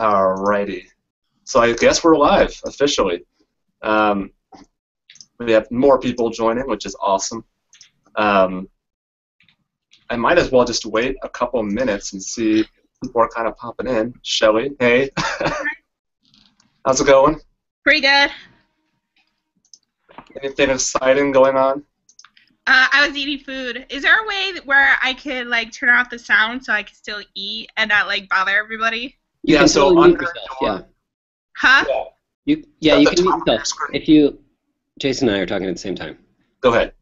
Alrighty. So I guess we're live officially. Um, we have more people joining, which is awesome. Um, I might as well just wait a couple minutes and see people are kind of popping in. Shelly, hey. How's it going? Pretty good. Anything exciting going on? Uh, I was eating food. Is there a way where I could like turn off the sound so I could still eat and not like bother everybody? You Yeah, can so totally mute under yourself. your- Yeah. Huh? Yeah. You yeah you can mute top of your yourself if you. Jason and I are talking at the same time. Go ahead.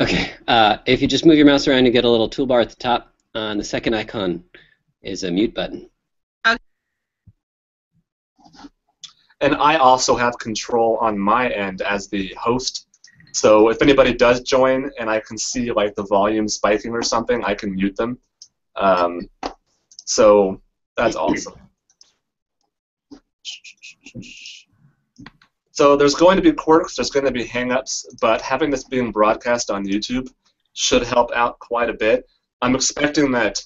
Okay. Uh, if you just move your mouse around, you get a little toolbar at the top. Uh, and the second icon is a mute button. And I also have control on my end as the host. So if anybody does join and I can see like the volume spiking or something, I can mute them. Um, so that's awesome. So there's going to be quirks, there's going to be hangups, but having this being broadcast on YouTube should help out quite a bit. I'm expecting that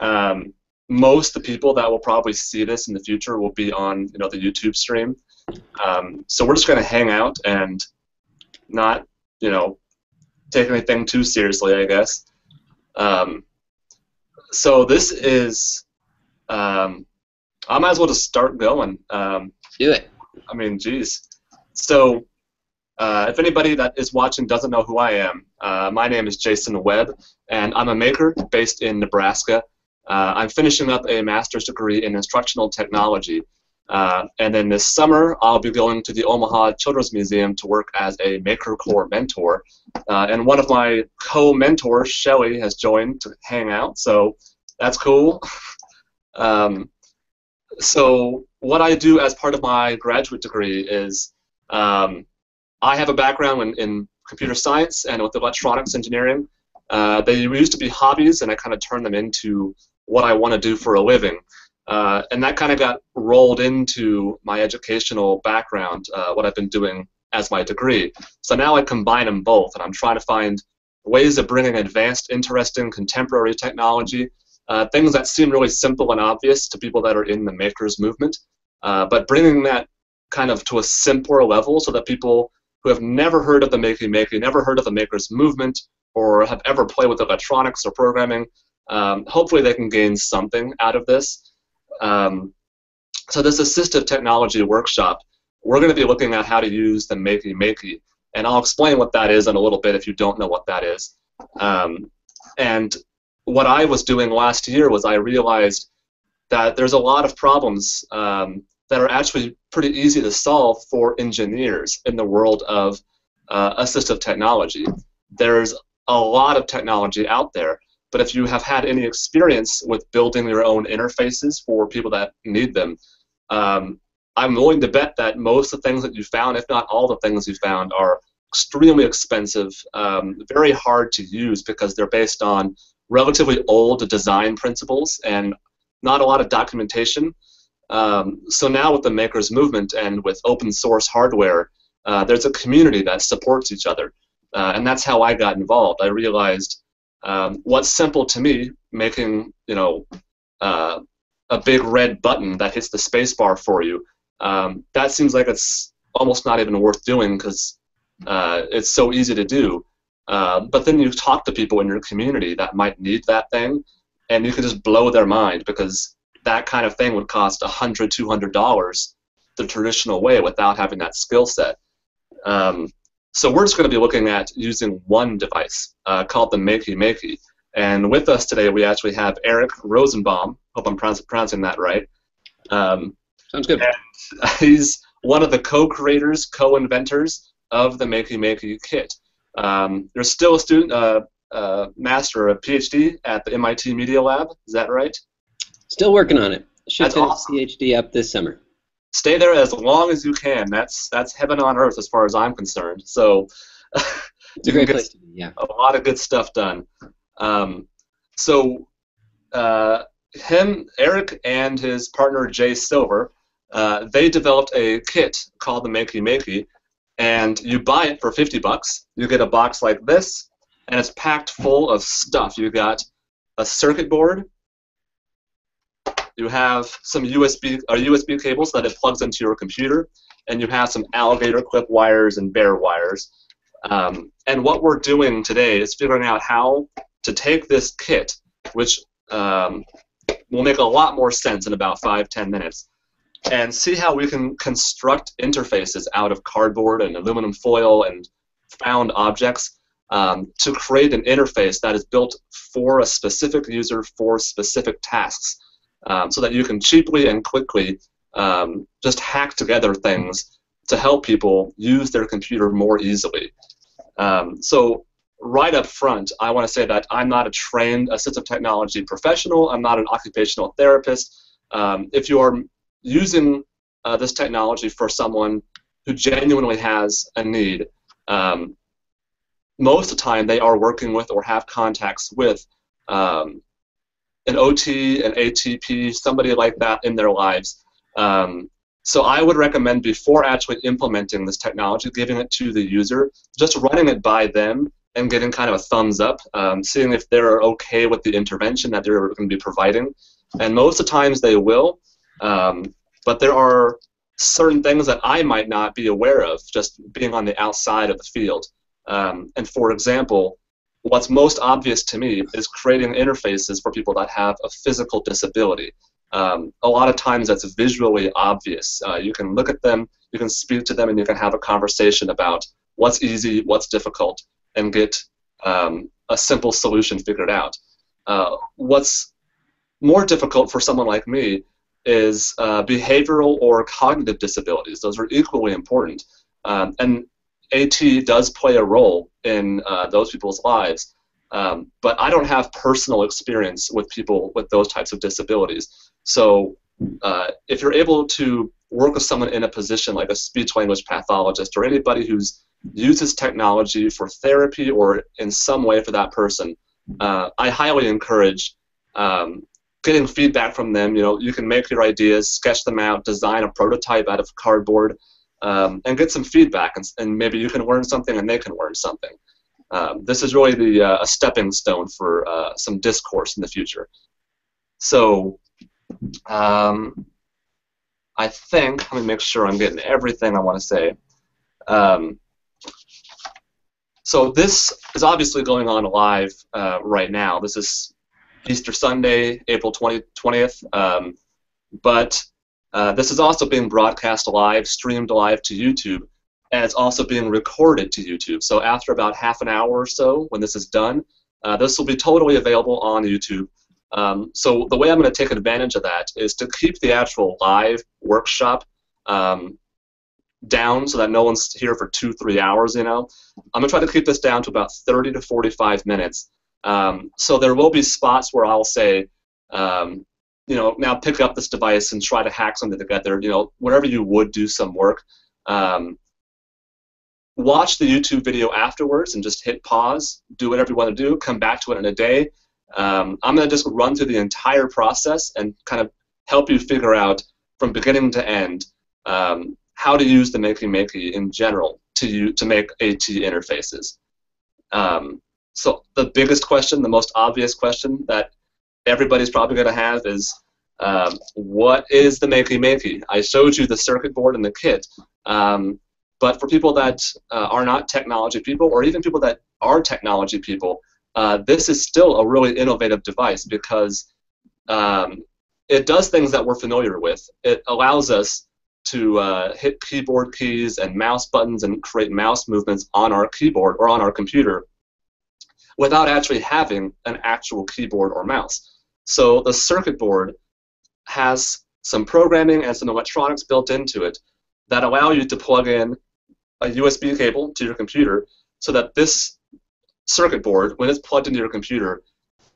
um, most of the people that will probably see this in the future will be on you know the YouTube stream. Um, so we're just going to hang out and not you know take anything too seriously, I guess. Um, so this is um, I might as well just start going. Um, Do it. I mean, geez. So, uh, if anybody that is watching doesn't know who I am, uh, my name is Jason Webb, and I'm a maker based in Nebraska. Uh, I'm finishing up a master's degree in instructional technology. Uh, and then this summer, I'll be going to the Omaha Children's Museum to work as a Maker Corps mentor. Uh, and one of my co-mentors, Shelly, has joined to hang out, so that's cool. um, so what I do as part of my graduate degree is um, I have a background in, in computer science and with electronics engineering. Uh, they used to be hobbies, and I kind of turned them into what I want to do for a living. Uh, and that kind of got rolled into my educational background, uh, what I've been doing as my degree. So now I combine them both, and I'm trying to find ways of bringing advanced, interesting, contemporary technology uh, things that seem really simple and obvious to people that are in the makers movement, uh, but bringing that kind of to a simpler level so that people who have never heard of the Makey Makey, never heard of the makers movement, or have ever played with electronics or programming, um, hopefully they can gain something out of this. Um, so this assistive technology workshop, we're going to be looking at how to use the Makey Makey, and I'll explain what that is in a little bit if you don't know what that is. Um, and what I was doing last year was I realized that there's a lot of problems um, that are actually pretty easy to solve for engineers in the world of uh, assistive technology. There's a lot of technology out there, but if you have had any experience with building your own interfaces for people that need them, um, I'm willing to bet that most of the things that you found, if not all the things you found, are extremely expensive, um, very hard to use because they're based on relatively old design principles and not a lot of documentation. Um, so now with the makers movement and with open source hardware, uh, there's a community that supports each other, uh, and that's how I got involved. I realized um, what's simple to me, making you know uh, a big red button that hits the spacebar for you. Um, that seems like it's almost not even worth doing because uh, it's so easy to do. Uh, but then you talk to people in your community that might need that thing, and you can just blow their mind because that kind of thing would cost $100, $200 the traditional way without having that skill set. Um, so we're just going to be looking at using one device uh, called the Makey Makey. And with us today, we actually have Eric Rosenbaum. Hope I'm pronouncing that right. Um, Sounds good. he's one of the co-creators, co-inventors of the Makey Makey kit. Um, you're still a student, uh, uh, master, a PhD at the MIT Media Lab. Is that right? Still working on it. Should That's finish awesome. PhD up this summer. Stay there as long as you can. That's that's heaven on earth as far as I'm concerned. So a you can great get be. Yeah. a lot of good stuff done. Um, so uh, him, Eric, and his partner Jay Silver, uh, they developed a kit called the Makey Makey, and you buy it for 50 bucks. You get a box like this, and it's packed full of stuff. You got a circuit board, you have some USB or USB cables that it plugs into your computer, and you have some alligator clip wires and bare wires. Um, and what we're doing today is figuring out how to take this kit, which um, will make a lot more sense in about five, ten minutes, and see how we can construct interfaces out of cardboard and aluminum foil and found objects um, to create an interface that is built for a specific user for specific tasks um, so that you can cheaply and quickly um, just hack together things to help people use their computer more easily. Um, so right up front, I want to say that I'm not a trained assistive technology professional. I'm not an occupational therapist. Um, if you are using uh, this technology for someone who genuinely has a need, um, most of the time they are working with or have contacts with um, an OT, an ATP, somebody like that in their lives. Um, so I would recommend before actually implementing this technology, giving it to the user, just running it by them and getting kind of a thumbs up, um, seeing if they're okay with the intervention that they're going to be providing. And most of the times they will, um, but there are certain things that I might not be aware of just being on the outside of the field. Um, and for example, what's most obvious to me is creating interfaces for people that have a physical disability. Um, a lot of times that's visually obvious. Uh, you can look at them, you can speak to them, and you can have a conversation about what's easy, what's difficult, and get um, a simple solution figured out. Uh, what's more difficult for someone like me is uh, behavioral or cognitive disabilities. Those are equally important. Um, and AT does play a role in uh, those people's lives, um, but I don't have personal experience with people with those types of disabilities. So uh, if you're able to work with someone in a position like a speech language pathologist or anybody who's uses technology for therapy or in some way for that person, uh, I highly encourage um, getting feedback from them. You know, you can make your ideas, sketch them out, design a prototype out of cardboard, um, and get some feedback, and, and, maybe you can learn something and they can learn something. Um, this is really the uh, a stepping stone for uh, some discourse in the future. So, um, I think let me make sure I'm getting everything I want to say. Um, so this is obviously going on live uh, right now. This is Easter Sunday, April 20, 20th. Um, but uh, this is also being broadcast live, streamed live to YouTube, and it's also being recorded to YouTube. So after about half an hour or so, when this is done, uh, this will be totally available on YouTube. Um, so the way I'm going to take advantage of that is to keep the actual live workshop um, down so that no one's here for two, three hours, you know. I'm going to try to keep this down to about 30 to 45 minutes. Um, so there will be spots where I'll say, um, you know, now pick up this device and try to hack something together. You know, whenever you would do some work, um, watch the YouTube video afterwards and just hit pause, do whatever you want to do, come back to it in a day. Um, I'm going to just run through the entire process and kind of help you figure out from beginning to end um, how to use the Makey Makey in general to, to make AT interfaces. Um, so the biggest question, the most obvious question that everybody's probably going to have is, um, what is the Makey Makey? I showed you the circuit board and the kit, um, but for people that uh, are not technology people, or even people that are technology people, uh, this is still a really innovative device because um, it does things that we're familiar with. It allows us to uh, hit keyboard keys and mouse buttons and create mouse movements on our keyboard or on our computer without actually having an actual keyboard or mouse. So the circuit board has some programming and some electronics built into it that allow you to plug in a USB cable to your computer so that this circuit board, when it's plugged into your computer,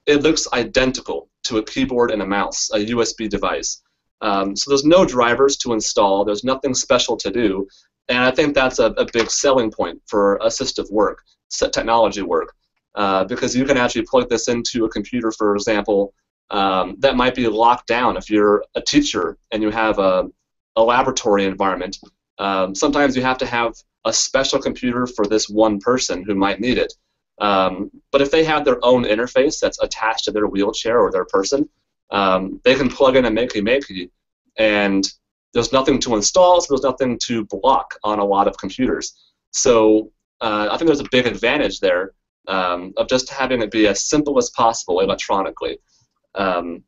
it looks identical to a keyboard and a mouse, a USB device. Um, so there's no drivers to install, there's nothing special to do, and I think that's a, a big selling point for assistive work, technology work, uh, because you can actually plug this into a computer, for example, um, that might be locked down if you're a teacher and you have a, a laboratory environment. Um, sometimes you have to have a special computer for this one person who might need it. Um, but if they have their own interface that's attached to their wheelchair or their person, um, they can plug in a Makey Makey, and there's nothing to install, so there's nothing to block on a lot of computers. So uh, I think there's a big advantage there um, of just having it be as simple as possible electronically. Um,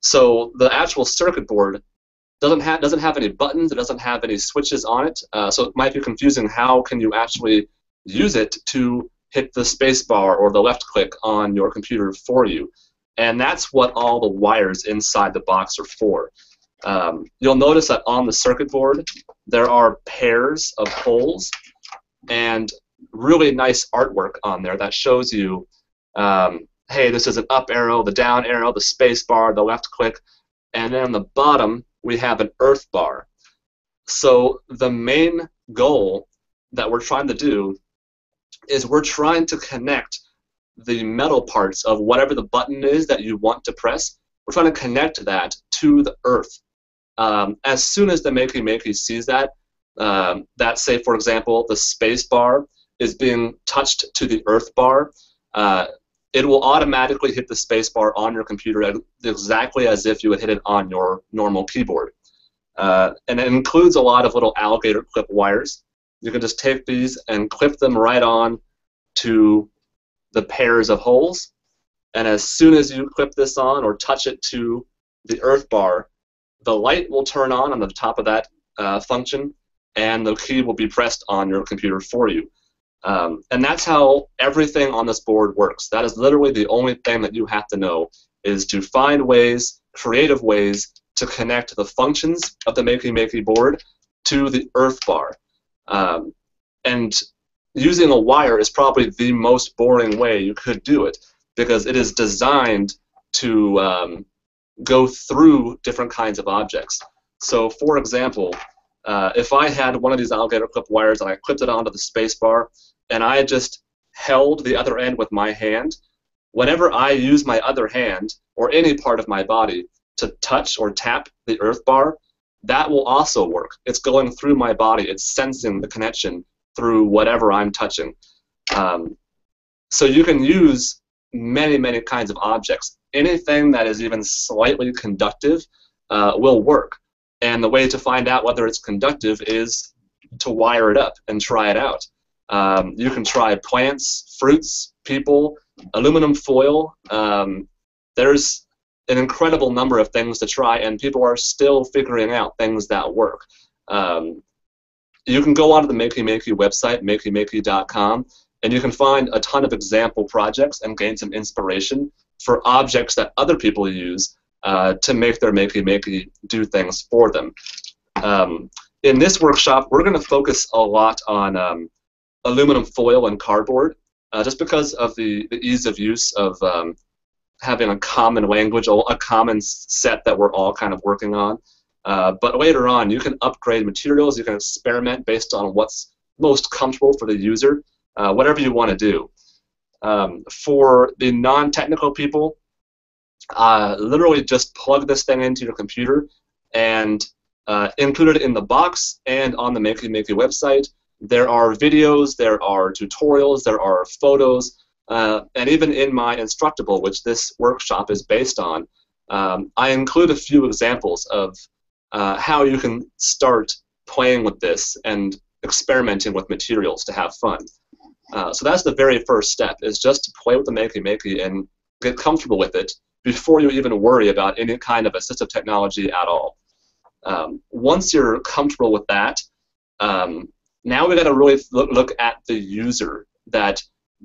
so the actual circuit board doesn't have doesn't have any buttons. It doesn't have any switches on it. Uh, so it might be confusing. How can you actually use it to hit the spacebar or the left click on your computer for you? And that's what all the wires inside the box are for. Um, you'll notice that on the circuit board there are pairs of holes and really nice artwork on there that shows you, um, hey, this is an up arrow, the down arrow, the space bar, the left click, and then on the bottom we have an earth bar. So the main goal that we're trying to do is we're trying to connect the metal parts of whatever the button is that you want to press. We're trying to connect that to the earth. Um, as soon as the Makey Makey sees that, um, that say for example the space bar is being touched to the earth bar, uh, it will automatically hit the space bar on your computer exactly as if you had hit it on your normal keyboard. Uh, and it includes a lot of little alligator clip wires. You can just take these and clip them right on to the pairs of holes. And as soon as you clip this on or touch it to the earth bar, the light will turn on on the top of that uh, function, and the key will be pressed on your computer for you. Um, and that's how everything on this board works. That is literally the only thing that you have to know is to find ways, creative ways, to connect the functions of the Makey Makey board to the earth bar. Um, and using a wire is probably the most boring way you could do it because it is designed to um, go through different kinds of objects. So, for example, uh, if I had one of these alligator clip wires and I clipped it onto the space bar and I just held the other end with my hand, whenever I use my other hand or any part of my body to touch or tap the earth bar, that will also work. It's going through my body. It's sensing the connection through whatever I'm touching. Um, so you can use many, many kinds of objects. Anything that is even slightly conductive uh, will work. And the way to find out whether it's conductive is to wire it up and try it out. Um, you can try plants, fruits, people, aluminum foil. Um, there's an incredible number of things to try, and people are still figuring out things that work. Um, you can go onto the Makey Makey website, makeymakey.com, and you can find a ton of example projects and gain some inspiration for objects that other people use uh, to make their Makey Makey do things for them. Um, in this workshop, we're going to focus a lot on um, aluminum foil and cardboard, uh, just because of the, the, ease of use of um, having a common language, a common set that we're all kind of working on. Uh, but later on, you can upgrade materials, you can experiment based on what's most comfortable for the user, uh, whatever you want to do. Um, for the non-technical people, uh, literally just plug this thing into your computer and uh, include it in the box and on the Makey Makey website. There are videos, there are tutorials, there are photos, uh, and even in my Instructable, which this workshop is based on, um, I include a few examples of uh, how you can start playing with this and experimenting with materials to have fun. Uh, so that's the very first step, is just to play with the Makey Makey and get comfortable with it before you even worry about any kind of assistive technology at all. Um, once you're comfortable with that, um, now we got to really look, look at the user that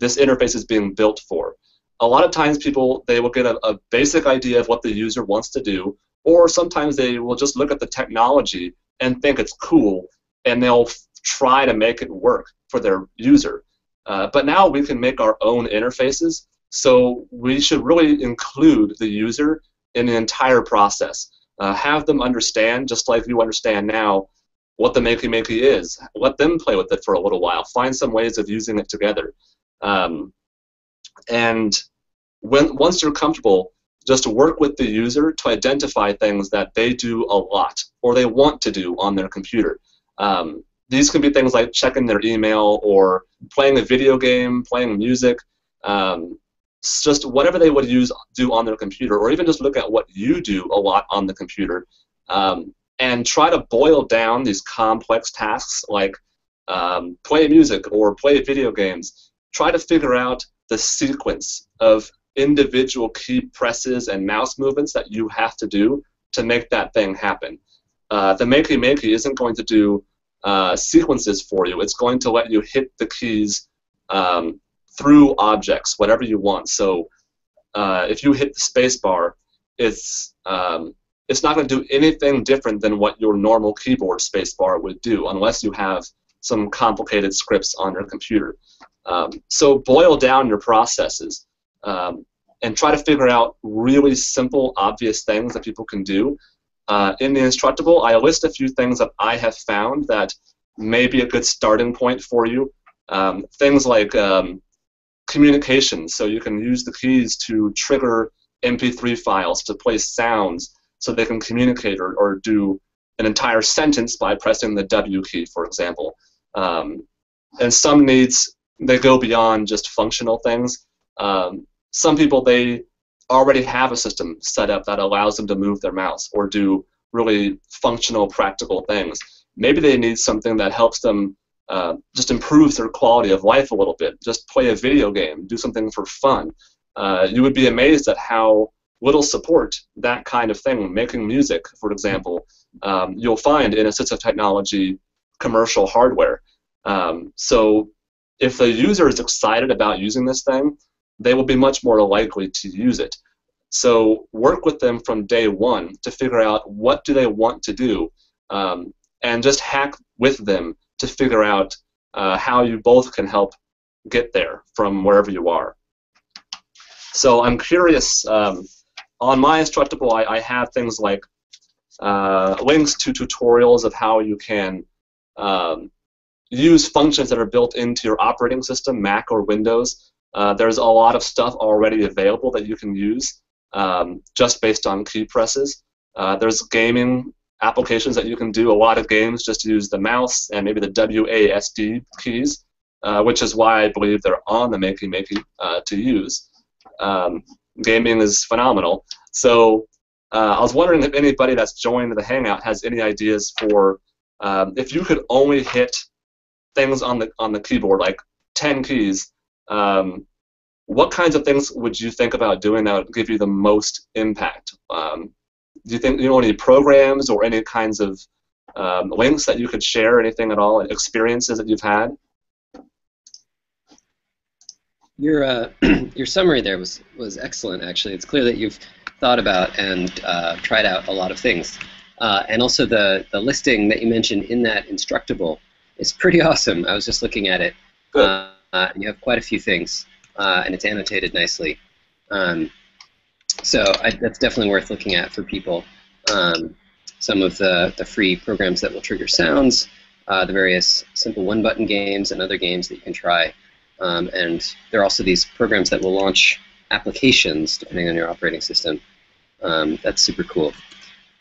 this interface is being built for. A lot of times people, they will get a, a basic idea of what the user wants to do, or sometimes they will just look at the technology and think it's cool, and they'll try to make it work for their user. Uh, but now we can make our own interfaces, so we should really include the user in the entire process. Uh, have them understand, just like you understand now, what the Makey Makey is. Let them play with it for a little while. Find some ways of using it together. Um, and when once you're comfortable, just work with the user to identify things that they do a lot or they want to do on their computer. Um, these can be things like checking their email or playing a video game, playing music. Um, just whatever they would use do on their computer, or even just look at what you do a lot on the computer, um, and try to boil down these complex tasks like um, play music or play video games. Try to figure out the sequence of individual key presses and mouse movements that you have to do to make that thing happen. Uh, the Makey Makey isn't going to do uh, sequences for you. It's going to let you hit the keys um, through objects, whatever you want. So uh, if you hit the spacebar, it's um, it's not going to do anything different than what your normal keyboard spacebar would do, unless you have some complicated scripts on your computer. Um, so boil down your processes um, and try to figure out really simple, obvious things that people can do. Uh, in the Instructable, I list a few things that I have found that may be a good starting point for you. Um, things like um, communication, so you can use the keys to trigger MP3 files to play sounds so they can communicate or, or do an entire sentence by pressing the W key, for example. Um, and some needs, they go beyond just functional things. Um, some people, they already have a system set up that allows them to move their mouse or do really functional, practical things. Maybe they need something that helps them uh, just improve their quality of life a little bit. Just play a video game, do something for fun. Uh, you would be amazed at how little support that kind of thing, making music, for example, um, you'll find in assistive technology commercial hardware. Um, so if the user is excited about using this thing, they will be much more likely to use it. So work with them from day one to figure out what do they want to do, um, and just hack with them to figure out uh, how you both can help get there from wherever you are. So I'm curious. Um, on my Instructable, I, I have things like uh, links to tutorials of how you can um, use functions that are built into your operating system, Mac or Windows. Uh, there's a lot of stuff already available that you can use um, just based on key presses. Uh, there's gaming applications that you can do a lot of games just to use the mouse and maybe the WASD keys, uh, which is why I believe they're on the Makey Makey uh, to use. Um, gaming is phenomenal. So uh, I was wondering if anybody that's joined the Hangout has any ideas for um, if you could only hit things on the on the keyboard like 10 keys. Um, what kinds of things would you think about doing that would give you the most impact? Um, do you think you know any programs or any kinds of um, links that you could share, anything at all, experiences that you've had? Your uh, your summary there was was excellent. Actually, it's clear that you've thought about and uh, tried out a lot of things, uh, and also the the listing that you mentioned in that instructable is pretty awesome. I was just looking at it. Uh, you have quite a few things, uh, and it's annotated nicely. Um, so I, that's definitely worth looking at for people. Um, some of the, the free programs that will trigger sounds, uh, the various simple one-button games, and other games that you can try. Um, and there are also these programs that will launch applications depending on your operating system. Um, that's super cool.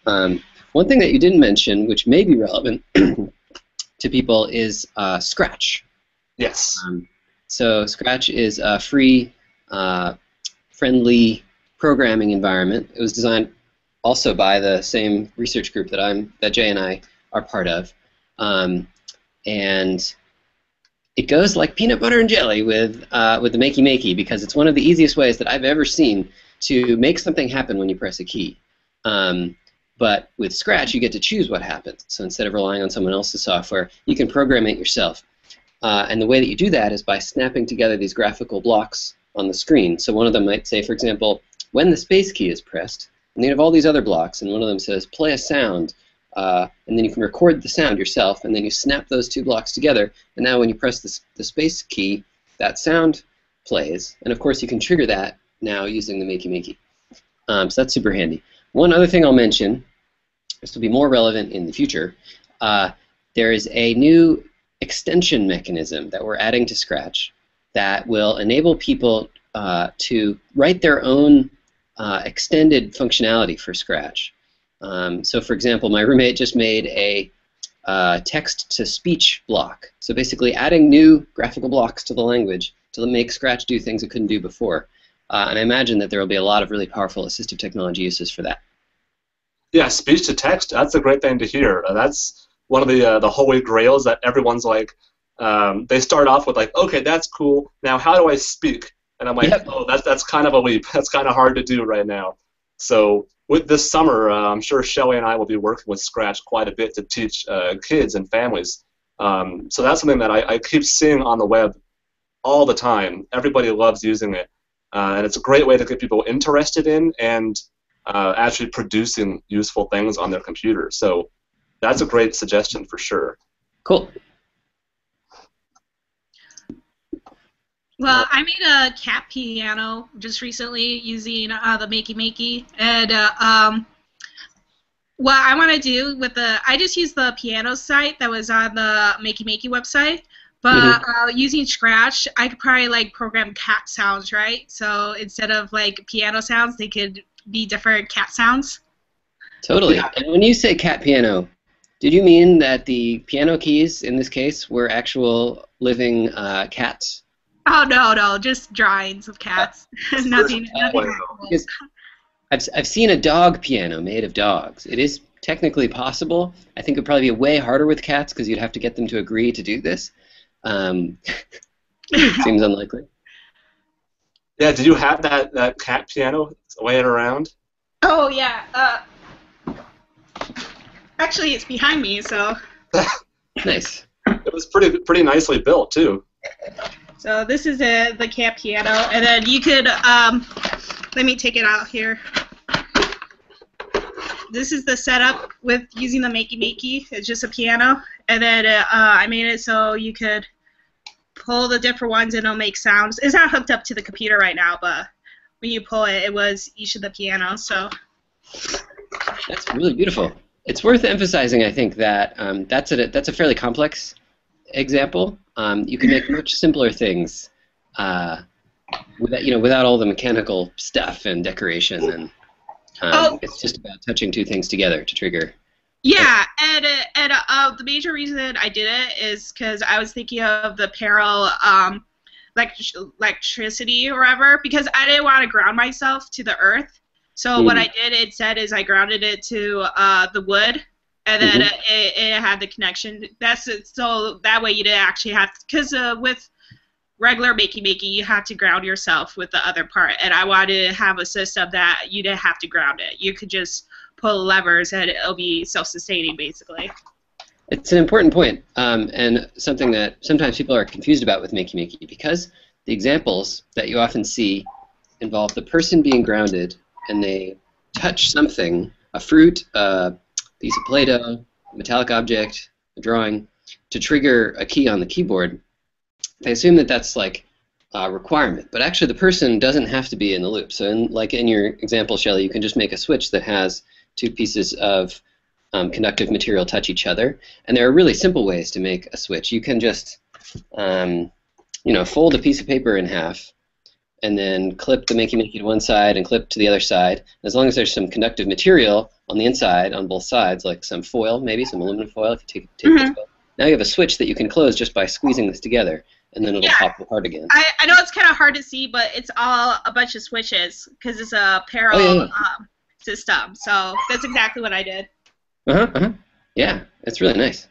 Um, one thing that you didn't mention, which may be relevant to people, is uh, Scratch. Yes. Um, so Scratch is a free, uh, friendly programming environment. It was designed also by the same research group that I'm that Jay and I are part of, um, and it goes like peanut butter and jelly with uh, with the Makey Makey because it's one of the easiest ways that I've ever seen to make something happen when you press a key. Um, but with Scratch, you get to choose what happens. So instead of relying on someone else's software, you can program it yourself. Uh, and the way that you do that is by snapping together these graphical blocks on the screen. So one of them might say, for example, when the space key is pressed, and then you have all these other blocks, and one of them says play a sound, uh, and then you can record the sound yourself, and then you snap those two blocks together, and now when you press the, the space key, that sound plays, and of course you can trigger that now using the Makey Makey. Um, so that's super handy. One other thing I'll mention, this will be more relevant in the future, uh, there is a new extension mechanism that we're adding to Scratch that will enable people uh, to write their own uh, extended functionality for Scratch. Um, so for example, my roommate just made a uh, text-to-speech block. So basically adding new graphical blocks to the language to make Scratch do things it couldn't do before. uh, and I imagine that there will be a lot of really powerful assistive technology uses for that. Yeah, speech to text. That's a great thing to hear. Uh, that's one of the uh, the holy grails that everyone's like. Um, they start off with like, okay, that's cool. Now, how do I speak? And I'm like, oh, that's that's kind of a leap. That's kind of hard to do right now. So with this summer, uh, I'm sure Shelly and I will be working with Scratch quite a bit to teach uh, kids and families. Um, so that's something that I, I, keep seeing on the web all the time. Everybody loves using it, uh, and it's a great way to get people interested in and uh, actually producing useful things on their computer. So that's a great suggestion for sure. Cool. Well, I made a cat piano just recently using uh, the Makey Makey, and uh, um, what I want to do with the I just used the piano site that was on the Makey Makey website, but mm-hmm. uh, using Scratch, I could probably like program cat sounds, right? So instead of like piano sounds, they could be different cat sounds. Totally. Yeah. And when you say cat piano, did you mean that the piano keys in this case were actual living uh, cats? Oh no, no, just drawings of cats. nothing. nothing I've I've seen a dog piano made of dogs. It is technically possible. I think it would probably be way harder with cats because you'd have to get them to agree to do this. Um, seems unlikely. Yeah, did you have that, that cat piano laying around? Oh yeah. Uh, actually, it's behind me, so. nice. It was pretty pretty nicely built too. So this is the cat piano, and then you could, um, let me take it out here. This is the setup with using the Makey Makey. It's just a piano, and then uh, I made it so you could pull the different ones and it'll make sounds. It's not hooked up to the computer right now, but when you pull it, it was each of the pianos. So that's really beautiful. It's worth emphasizing, I think, that um, that's a that's a fairly complex example, um, you can make much simpler things uh, without, you know, without all the mechanical stuff and decoration, and um, oh. it's just about touching two things together to trigger. Yeah, and and uh, the major reason I did it is because I was thinking of the peril. Um, electricity or whatever because I didn't want to ground myself to the earth. So mm. what I did instead is I grounded it to uh, the wood and then mm-hmm. it, it, had the connection. That's it. so that way you didn't actually have because uh, with regular makey makey you have to ground yourself with the other part, and I wanted to have a system that you didn't have to ground it. You could just pull levers and it'll be self-sustaining basically. It's an important point, um, and something that sometimes people are confused about with makey makey because the examples that you often see involve the person being grounded and they touch something, a fruit, a piece of Play-Doh, metallic object, a drawing, to trigger a key on the keyboard, they assume that that's like a requirement. But actually, the person doesn't have to be in the loop. So, in, like in your example, Shelly, you can just make a switch that has two pieces of um, conductive material touch each other. And there are really simple ways to make a switch. You can just, um, you know, fold a piece of paper in half and then clip the makey makey to one side and clip to the other side. As long as there's some conductive material on the inside, on both sides, like some foil, maybe some aluminum foil, if you take, take mm-hmm. this now you have a switch that you can close just by squeezing this together, and then it'll yeah. pop apart again. I, I know it's kind of hard to see, but it's all a bunch of switches because it's a parallel oh, yeah, yeah. Um, system. So that's exactly what I did. Uh huh. Uh-huh. Yeah, it's really nice.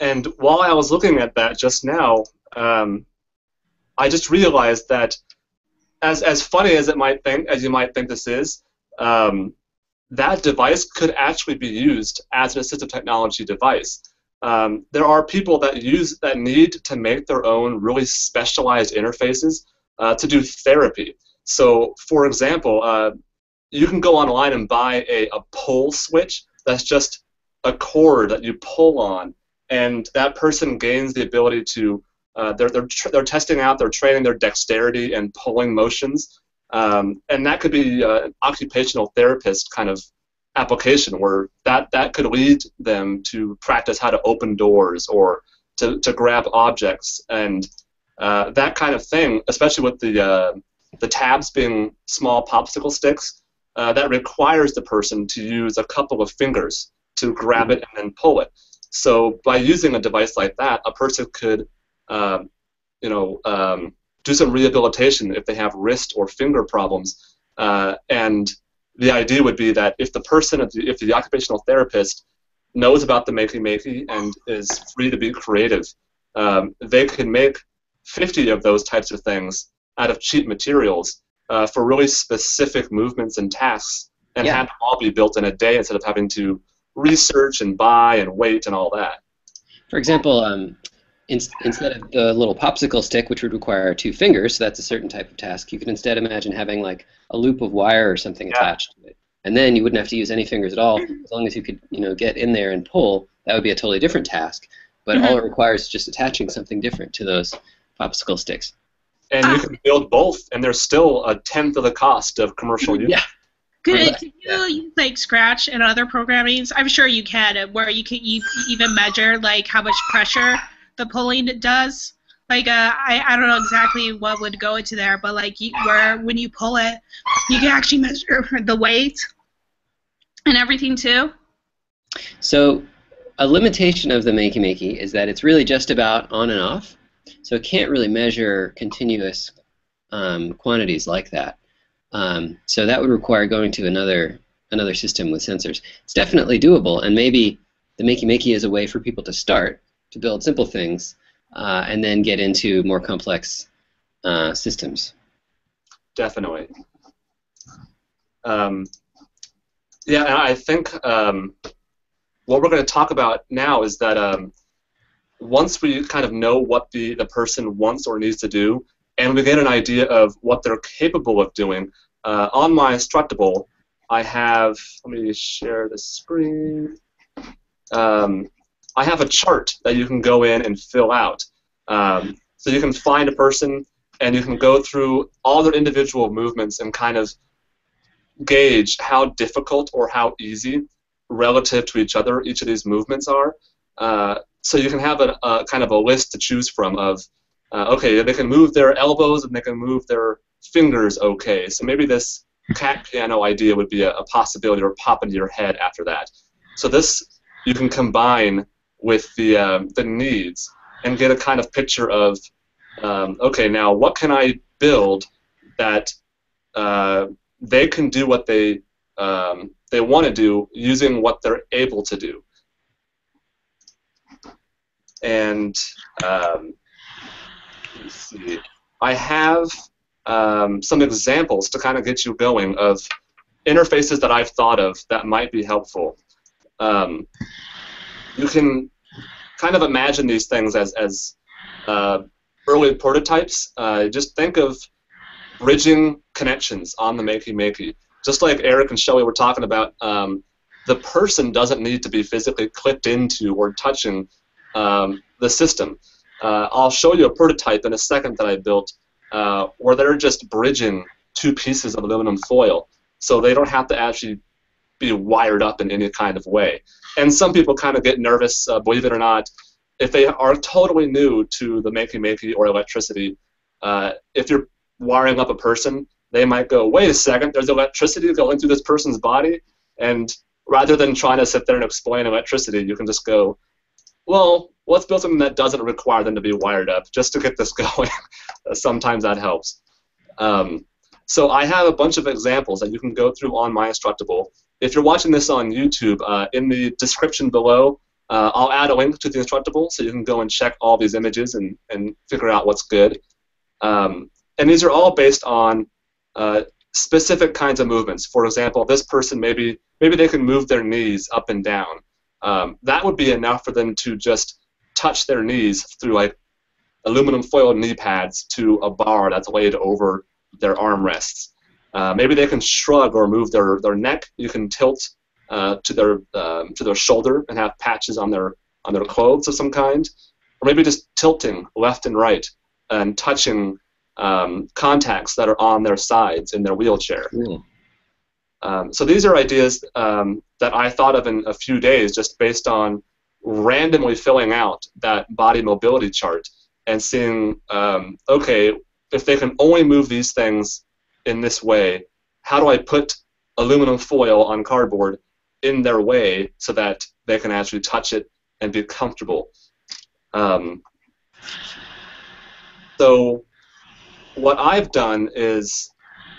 And while I was looking at that just now, um, I just realized that as as funny as it might think, as you might think this is, um, that device could actually be used as an assistive technology device. Um, there are people that use that need to make their own really specialized interfaces uh, to do therapy. So, for example, uh, you can go online and buy a, a pull switch that's just a cord that you pull on, and that person gains the ability to uh, they're they're tr- they're testing out, they're training their dexterity and pulling motions, um, and that could be uh, an occupational therapist kind of application where that that could lead them to practice how to open doors or to, to grab objects. And uh, that kind of thing, especially with the uh, the tabs being small popsicle sticks, uh, that requires the person to use a couple of fingers to grab it and then pull it. So by using a device like that, a person could um, you know, um, do some rehabilitation if they have wrist or finger problems. Uh, and the idea would be that if the person, if the occupational therapist knows about the makey makey and is free to be creative, um, they can make 50 of those types of things out of cheap materials uh, for really specific movements and tasks and Yeah. have them all be built in a day instead of having to research and buy and wait and all that. For example, um, in, instead of the little popsicle stick, which would require two fingers, so that's a certain type of task, you could instead imagine having like a loop of wire or something Yeah. attached to it. And then you wouldn't have to use any fingers at all. As long as you could, you know, get in there and pull, that would be a totally different task. But all it requires is just attaching something different to those popsicle sticks. And you can build both, and they're still a tenth of the cost of commercial use. Yeah. Could, Correct. could you use like Scratch and other programmings? I'm sure you can, uh, where you can you even measure like how much pressure the pulling it does. Like uh, I, I don't know exactly what would go into there, but like you, where when you pull it, you can actually measure the weight and everything too. So a limitation of the Makey Makey is that it's really just about on and off. So it can't really measure continuous um, quantities like that. Um, so that would require going to another another system with sensors. It's definitely doable, and maybe the Makey Makey is a way for people to start to build simple things uh, and then get into more complex uh, systems. Definitely. Um, yeah, and I think um, what we're going to talk about now is that um, once we kind of know what the, the person wants or needs to do, and we get an idea of what they're capable of doing, uh, on my Instructable, I have, let me share the screen. Um, I have a chart that you can go in and fill out. Um, so you can find a person and you can go through all their individual movements and kind of gauge how difficult or how easy relative to each other each of these movements are. Uh, so you can have a, a kind of a list to choose from of, uh, okay, they can move their elbows and they can move their fingers okay. So maybe this cat piano idea would be a, a possibility or pop into your head after that. So this you can combine with the, um, the needs and get a kind of picture of um, okay, now what can I build that uh, they can do what they um, they want to do using what they're able to do. And um, let's see, I have um, some examples to kind of get you going of interfaces that I've thought of that might be helpful. Um, you can kind of imagine these things as, as uh, early prototypes. Uh, just think of bridging connections on the Makey Makey. Just like Eric and Shelley were talking about, um, the person doesn't need to be physically clipped into or touching um, the system. Uh, I'll show you a prototype in a second that I built uh, where they're just bridging two pieces of aluminum foil, so they don't have to actually be wired up in any kind of way. And some people kind of get nervous, uh, believe it or not, if they are totally new to the makey makey or electricity. Uh, if you're wiring up a person, they might go, wait a second, there's electricity going through this person's body, and rather than trying to sit there and explain electricity, you can just go, well, let's build something that doesn't require them to be wired up just to get this going. Sometimes that helps. Um, so I have a bunch of examples that you can go through on my Instructable. If you're watching this on YouTube, uh, in the description below, uh, I'll add a link to the Instructable so you can go and check all these images and, and figure out what's good. Um, and these are all based on uh, specific kinds of movements. For example, this person maybe maybe they can move their knees up and down. Um, that would be enough for them to just touch their knees through like aluminum foil knee pads to a bar that's laid over their armrests. Uh, maybe they can shrug or move their, their neck. You can tilt uh, to their um, to their shoulder and have patches on their on their clothes of some kind, or maybe just tilting left and right and touching um, contacts that are on their sides in their wheelchair. Cool. Um, so these are ideas um, that I thought of in a few days just based on randomly filling out that body mobility chart and seeing, um, okay, if they can only move these things in this way, how do I put aluminum foil on cardboard in their way so that they can actually touch it and be comfortable? Um, so what I've done is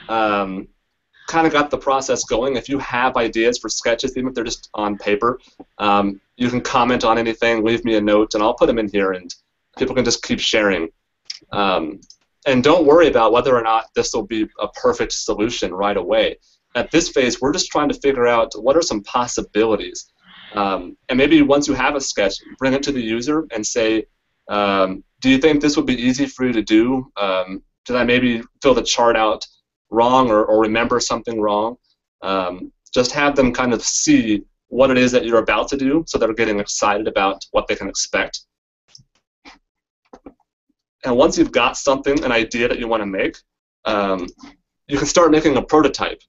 um, kind of got the process going. If you have ideas for sketches, even if they're just on paper, um, you can comment on anything, leave me a note, and I'll put them in here, and people can just keep sharing. Um, and don't worry about whether or not this will be a perfect solution right away. At this phase, we're just trying to figure out what are some possibilities. Um, and maybe once you have a sketch, bring it to the user and say, um, do you think this would be easy for you to do? Um, did I maybe fill the chart out wrong or, or remember something wrong. Um, just have them kind of see what it is that you're about to do so they're getting excited about what they can expect. And once you've got something, an idea that you want to make, um, you can start making a prototype.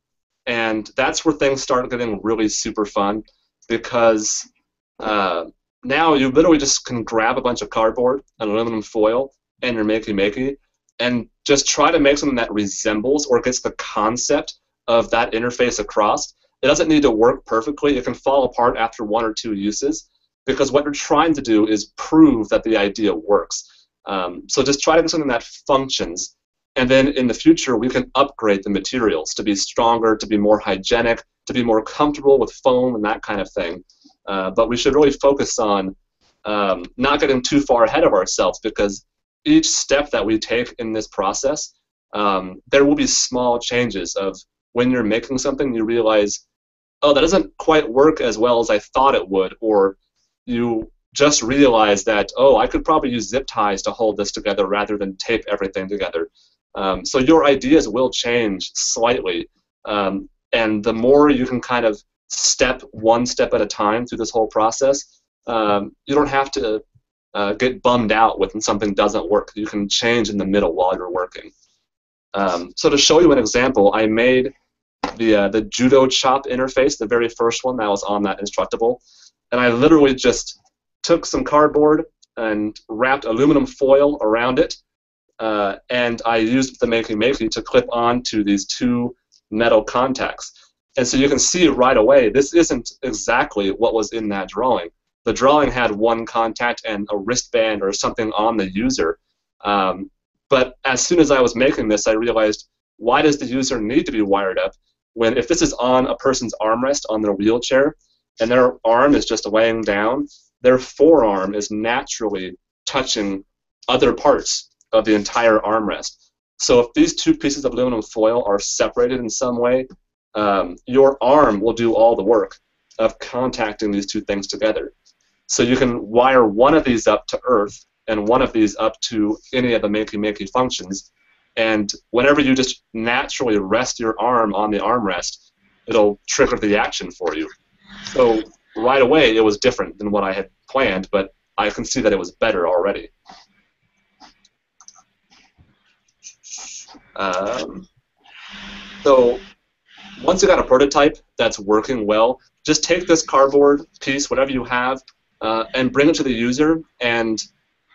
And that's where things start getting really super fun because uh, now you literally just can grab a bunch of cardboard and aluminum foil and your makey makey and just try to make something that resembles or gets the concept of that interface across. It doesn't need to work perfectly. It can fall apart after one or two uses because what you're trying to do is prove that the idea works. Um, so just try to do something that functions. And then in the future, we can upgrade the materials to be stronger, to be more hygienic, to be more comfortable with foam and that kind of thing. Uh, but we should really focus on um, not getting too far ahead of ourselves because each step that we take in this process, um, there will be small changes of when you're making something, you realize, oh, that doesn't quite work as well as I thought it would, or you just realize that, oh, I could probably use zip ties to hold this together rather than tape everything together. Um, so your ideas will change slightly, um, and the more you can kind of step one step at a time through this whole process, um, you don't have to uh, get bummed out when something doesn't work. You can change in the middle while you're working. Um, so to show you an example, I made the uh, the judo chop interface, the very first one that was on that instructable, and I literally just took some cardboard and wrapped aluminum foil around it, uh, and I used the Makey Makey to clip onto these two metal contacts. And so you can see right away, this isn't exactly what was in that drawing the drawing had one contact and a wristband or something on the user. Um, but as soon as I was making this, I realized why does the user need to be wired up when if this is on a person's armrest on their wheelchair and their arm is just laying down, their forearm is naturally touching other parts of the entire armrest. So if these two pieces of aluminum foil are separated in some way, um, your arm will do all the work of contacting these two things together. So you can wire one of these up to Earth and one of these up to any of the Makey Makey functions. And whenever you just naturally rest your arm on the armrest, it'll trigger the action for you. So right away, it was different than what I had planned, but I can see that it was better already. Um, so once you got a prototype that's working well, just take this cardboard piece, whatever you have, uh, and bring it to the user and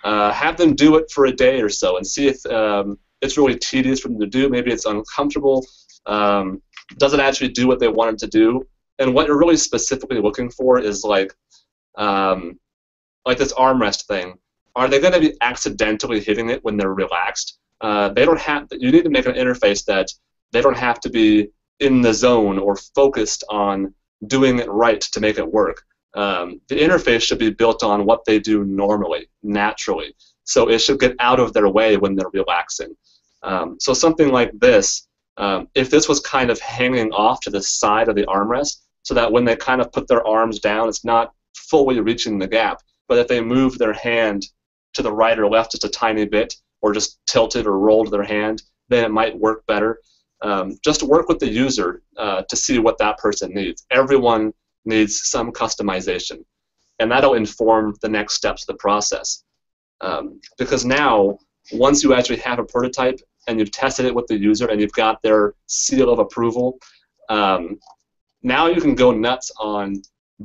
uh, have them do it for a day or so and see if um, it's really tedious for them to do. Maybe it's uncomfortable. Um, does it actually do what they wanted to do. And what you're really specifically looking for is like, um, like this armrest thing. Are they going to be accidentally hitting it when they're relaxed? Uh, they don't have. You need to make an interface that they don't have to be in the zone or focused on doing it right to make it work. Um, the interface should be built on what they do normally, naturally. So it should get out of their way when they're relaxing. Um, so something like this, um, if this was kind of hanging off to the side of the armrest, so that when they kind of put their arms down, it's not fully reaching the gap. But if they move their hand to the right or left just a tiny bit, or just tilted or rolled their hand, then it might work better. Um, just work with the user uh, to see what that person needs. Everyone needs some customization. And that'll inform the next steps of the process. Um, because now, once you actually have a prototype and you've tested it with the user and you've got their seal of approval, um, now you can go nuts on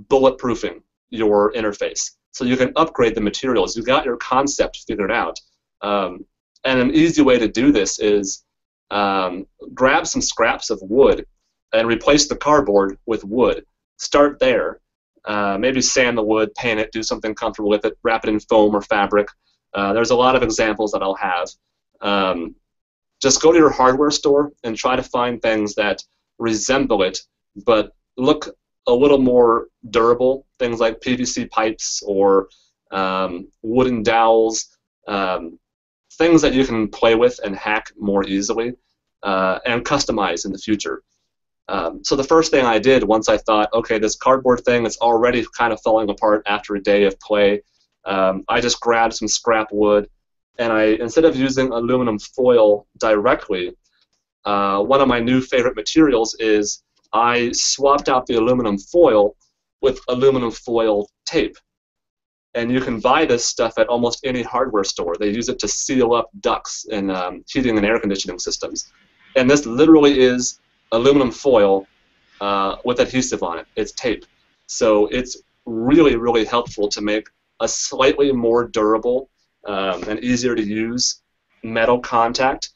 bulletproofing your interface. So you can upgrade the materials. You've got your concept figured out. Um, and an easy way to do this is um, grab some scraps of wood and replace the cardboard with wood start there. Uh, maybe sand the wood, paint it, do something comfortable with it, wrap it in foam or fabric. Uh, there's a lot of examples that I'll have. Um, just go to your hardware store and try to find things that resemble it, but look a little more durable. Things like PVC pipes or um, wooden dowels, um, things that you can play with and hack more easily uh, and customize in the future. Um, so the first thing I did once I thought, okay, this cardboard thing is already kind of falling apart after a day of play, um, I just grabbed some scrap wood and I instead of using aluminum foil directly, uh, one of my new favorite materials is I swapped out the aluminum foil with aluminum foil tape. And you can buy this stuff at almost any hardware store. They use it to seal up ducts in um, heating and air conditioning systems. And this literally is aluminum foil uh, with adhesive on it. It's tape. So it's really, really helpful to make a slightly more durable um, and easier to use metal contact.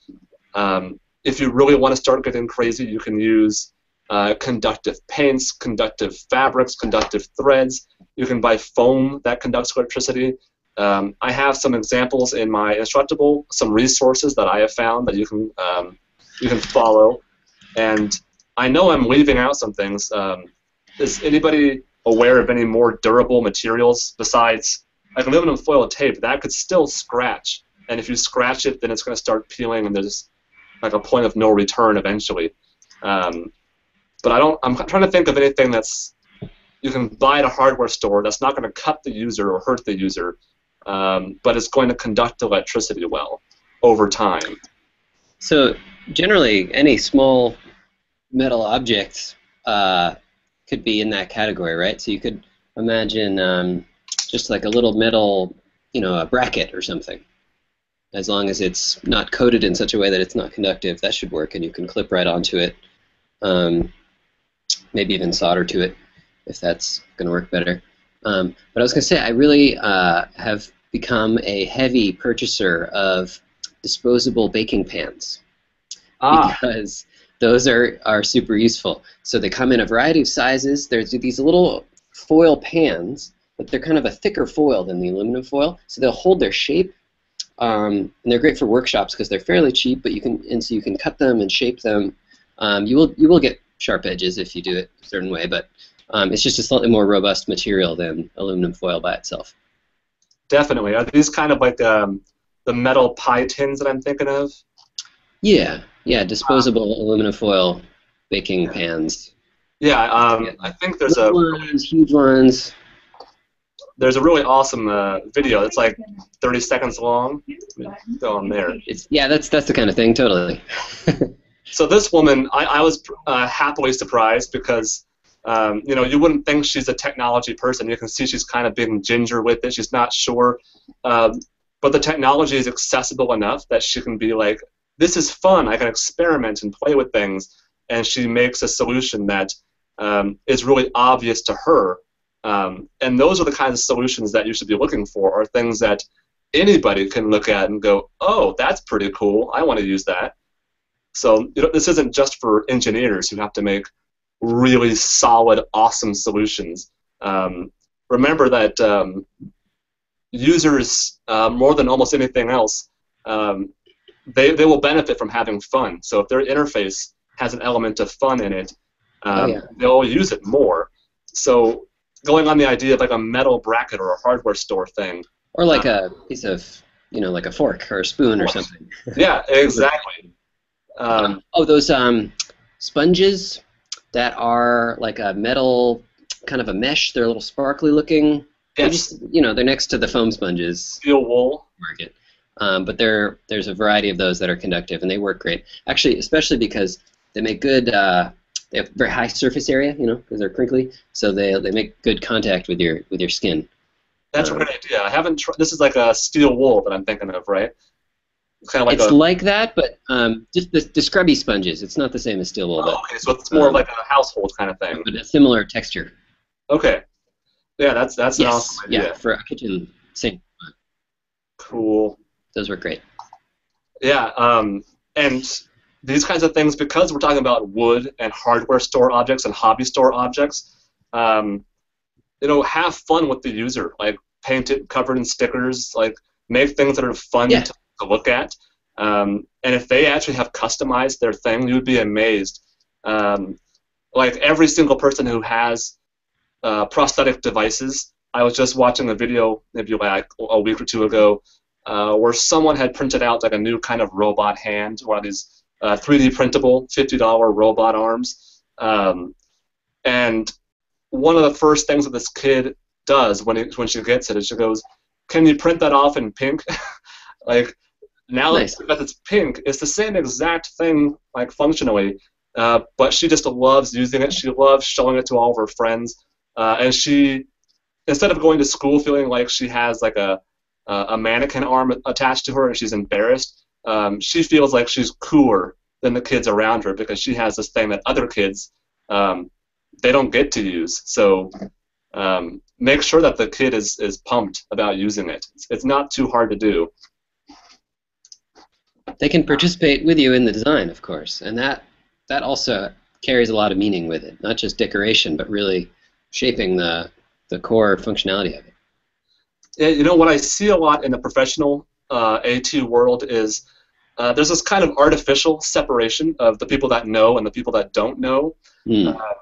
Um, if you really want to start getting crazy, you can use uh, conductive paints, conductive fabrics, conductive threads. You can buy foam that conducts electricity. Um, I have some examples in my Instructable, some resources that I have found that you can um, you can follow. And I know I'm leaving out some things. Um, is anybody aware of any more durable materials besides like aluminum foil tape? That could still scratch, and if you scratch it, then it's going to start peeling, and there's like a point of no return eventually. Um, but I don't. I'm trying to think of anything that's you can buy at a hardware store that's not going to cut the user or hurt the user, um, but it's going to conduct electricity well over time. So generally, any small metal objects uh, could be in that category, right? So you could imagine um, just like a little metal, you know, a bracket or something. As long as it's not coated in such a way that it's not conductive, that should work, and you can clip right onto it. Um, maybe even solder to it if that's going to work better. Um, but I was going to say, I really uh, have become a heavy purchaser of disposable baking pans ah. because those are, are super useful. So they come in a variety of sizes. There's these little foil pans, but they're kind of a thicker foil than the aluminum foil, so they'll hold their shape. Um, and they're great for workshops because they're fairly cheap, but you can and so you can cut them and shape them. Um, you will you will get sharp edges if you do it a certain way, but um, it's just a slightly more robust material than aluminum foil by itself. Definitely. Are these kind of like um, the metal pie tins that I'm thinking of? Yeah, yeah, disposable aluminum foil baking pans. Yeah, um, I think there's Little a ones, huge ones. There's a really awesome uh, video. It's like 30 seconds long. Go on there. It's yeah, that's that's the kind of thing. Totally. So this woman, I, I was uh, happily surprised because um, you know you wouldn't think she's a technology person. You can see she's kind of being ginger with it. She's not sure, um, but the technology is accessible enough that she can be like, "This is fun. I can experiment and play with things." And she makes a solution that um, is really obvious to her. Um, and those are the kinds of solutions that you should be looking for, are things that anybody can look at and go, "Oh, that's pretty cool. I want to use that." So you know, this isn't just for engineers who have to make really solid, awesome solutions. Um, remember that um, users, uh, more than almost anything else, um, they, they will benefit from having fun. So if their interface has an element of fun in it, oh, yeah. they'll use it more. So going on the idea of like a metal bracket or a hardware store thing. Or like uh, a piece of, you know, like a fork or a spoon or something. yeah, exactly. Um, oh, those um, sponges that are like a metal, kind of a mesh. They're a little sparkly looking. Yes. Just, you know, they're next to the foam sponges. Steel wool. Market. Um, but there, there's a variety of those that are conductive, and they work great. Actually, especially because they make good. Uh, they have very high surface area, you know, because they're crinkly, so they they make good contact with your with your skin. That's um, a great idea. I haven't. Tr- this is like a steel wool that I'm thinking of, right? It's kind of like it's a, like that, but um, just the, the, scrubby sponges. It's not the same as steel wool. Oh, okay, so it's more um, like a household kind of thing. But a similar texture. Okay. Yeah, that's that's yes. an awesome idea. Yeah, for a kitchen sink. Cool. Those were great. Yeah, um, and these kinds of things, because we're talking about wood and hardware store objects and hobby store objects, um, you know, have fun with the user. Like paint it covered in stickers. Like make things that are fun yeah. to to look at. Um, and if they actually have customized their thing, you would be amazed. Um, like every single person who has uh, prosthetic devices, I was just watching a video maybe like a week or two ago uh, where someone had printed out like a new kind of robot hand, one of these uh, 3D printable $50 robot arms. Um, and one of the first things that this kid does when it, when she gets it is she goes, "Can you print that off in pink?" like now nice. that it's pink, it's the same exact thing like functionally, uh, but she just loves using it. She loves showing it to all of her friends, uh, and she instead of going to school feeling like she has like a a mannequin arm attached to her and she's embarrassed, um, she feels like she's cooler than the kids around her because she has this thing that other kids um, they don't get to use. So um, make sure that the kid is, is pumped about using it. It's, it's not too hard to do. They can participate with you in the design, of course, and that that also carries a lot of meaning with it. Not just decoration, but really shaping the the core functionality of it. Yeah, you know what I see a lot in the professional uh, AT world is uh, there's this kind of artificial separation of the people that know and the people that don't know. Mm. Uh,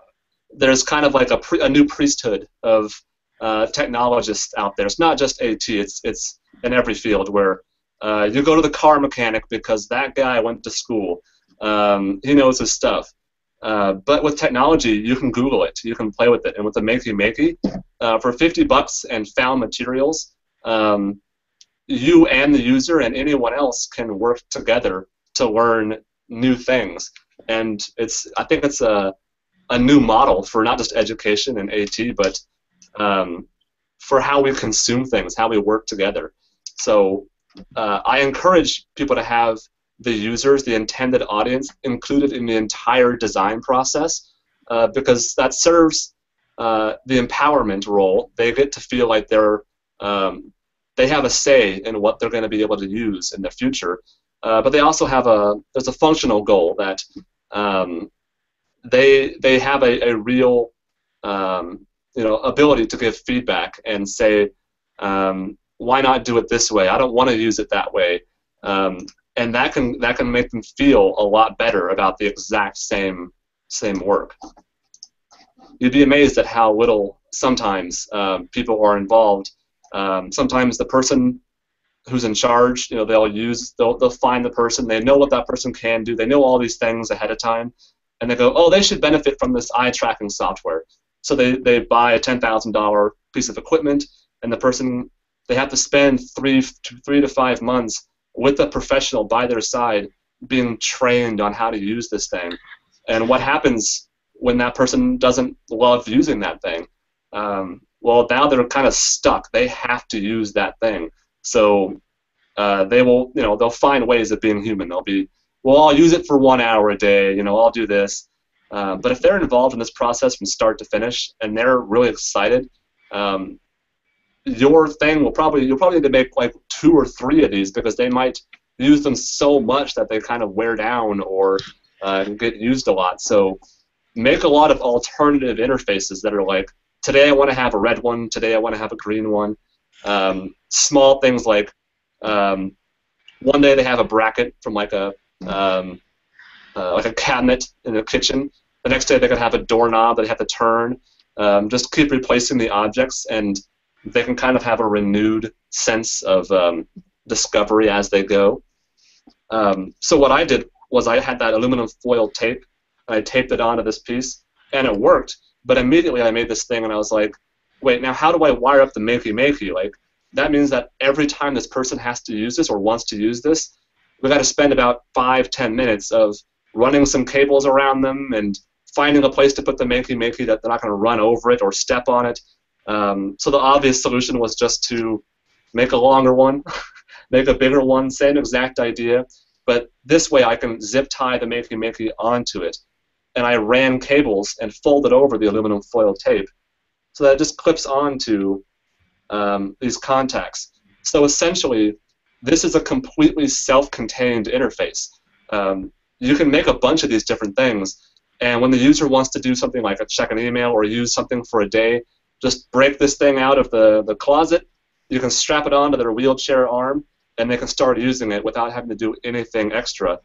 there's kind of like a, pre- a new priesthood of uh, technologists out there. It's not just AT. It's it's in every field where uh, you go to the car mechanic because that guy went to school. Um, he knows his stuff. Uh, but with technology, you can Google it. You can play with it. And with the Makey Makey, uh, for 50 bucks and found materials, um, you and the user and anyone else can work together to learn new things. And it's I think it's a a new model for not just education and AT, but um, for how we consume things, how we work together. So uh, I encourage people to have the users, the intended audience, included in the entire design process uh, because that serves uh, the empowerment role. They get to feel like they're um, they have a say in what they're going to be able to use in the future. Uh, but they also have a there's a functional goal that um, they they have a, a real um, you know ability to give feedback and say um, why not do it this way? I don't want to use it that way, um, and that can that can make them feel a lot better about the exact same same work. You'd be amazed at how little sometimes um, people are involved. Um, sometimes the person who's in charge, you know, they'll use they'll they'll find the person. They know what that person can do. They know all these things ahead of time, and they go, oh, they should benefit from this eye tracking software. So they, they buy a $10,000 piece of equipment, and the person, they have to spend three to, three to five months with a professional by their side being trained on how to use this thing. And what happens when that person doesn't love using that thing? Um, well, now they're kind of stuck. They have to use that thing. So uh, they will, you know, they'll find ways of being human. They'll be well, I'll use it for one hour a day, you know, I'll do this. Uh, but if they're involved in this process from start to finish and they're really excited, um, your thing will probably you'll probably need to make like two or three of these because they might use them so much that they kind of wear down or uh, get used a lot. So make a lot of alternative interfaces that are like today I want to have a red one, today I want to have a green one. Um, small things like um, one day they have a bracket from like a um, uh, like a cabinet in the kitchen. The next day they could have a doorknob that they have to turn. Um, just keep replacing the objects, and they can kind of have a renewed sense of um, discovery as they go. Um, so what I did was I had that aluminum foil tape, and I taped it onto this piece, and it worked. But immediately I made this thing, and I was like, wait, now how do I wire up the Makey Makey? Like, that means that every time this person has to use this or wants to use this, we got to spend about five, ten minutes of running some cables around them and finding a place to put the Makey Makey that they're not going to run over it or step on it. Um, so the obvious solution was just to make a longer one, make a bigger one, same exact idea, but this way I can zip tie the Makey Makey onto it. And I ran cables and folded over the aluminum foil tape so that it just clips onto um, these contacts. So essentially, this is a completely self-contained interface. Um, you can make a bunch of these different things, and when the user wants to do something like a check an email or use something for a day, just break this thing out of the, the closet. You can strap it onto their wheelchair arm, and they can start using it without having to do anything extra.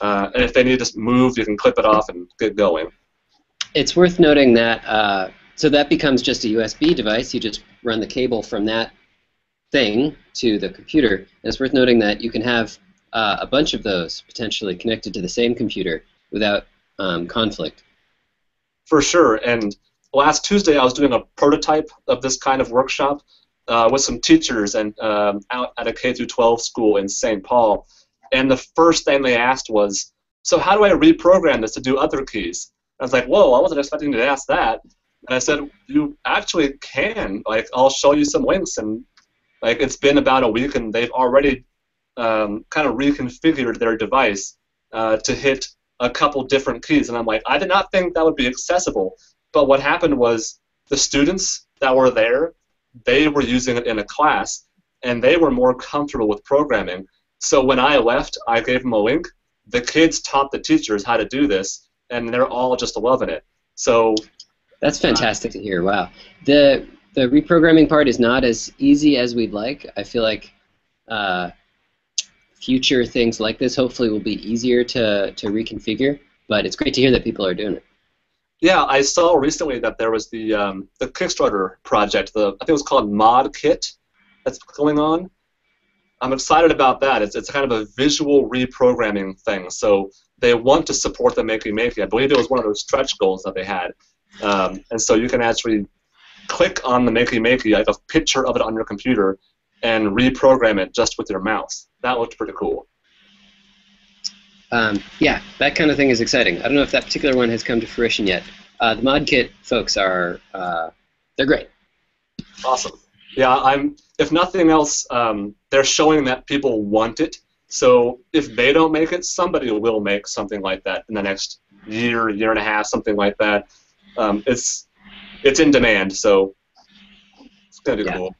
Uh, and if they need to move, you can clip it off and get going. It's worth noting that uh, so that becomes just a USB device. You just run the cable from that thing to the computer. And it's worth noting that you can have uh, a bunch of those potentially connected to the same computer without um, conflict. For sure. And last Tuesday, I was doing a prototype of this kind of workshop uh, with some teachers and um, out at a K through 12 school in St. Paul. And the first thing they asked was, "So how do I reprogram this to do other keys?" I was like, "Whoa, I wasn't expecting to ask that." And I said, "You actually can. Like, I'll show you some links." And like, it's been about a week, and they've already um, kind of reconfigured their device uh, to hit a couple different keys. And I'm like, I did not think that would be accessible. But what happened was the students that were there, they were using it in a class, and they were more comfortable with programming. So when I left, I gave them a link. The kids taught the teachers how to do this, and they're all just loving it. So that's fantastic uh, to hear. Wow, the the reprogramming part is not as easy as we'd like. I feel like uh, future things like this hopefully will be easier to to reconfigure. But it's great to hear that people are doing it. Yeah, I saw recently that there was the um, the Kickstarter project. The I think it was called Mod Kit that's going on. I'm excited about that. It's it's kind of a visual reprogramming thing. So they want to support the Makey Makey. I believe it was one of those stretch goals that they had. Um, and so you can actually click on the Makey Makey, like a picture of it on your computer, and reprogram it just with your mouse. That looked pretty cool. Um, yeah, that kind of thing is exciting. I don't know if that particular one has come to fruition yet. Uh, the ModKit folks are uh, they're great. Awesome. Yeah, I'm. If nothing else, um, they're showing that people want it. So if they don't make it, somebody will make something like that in the next year, year and a half, something like that. Um, it's it's in demand, so it's gonna be yeah. cool.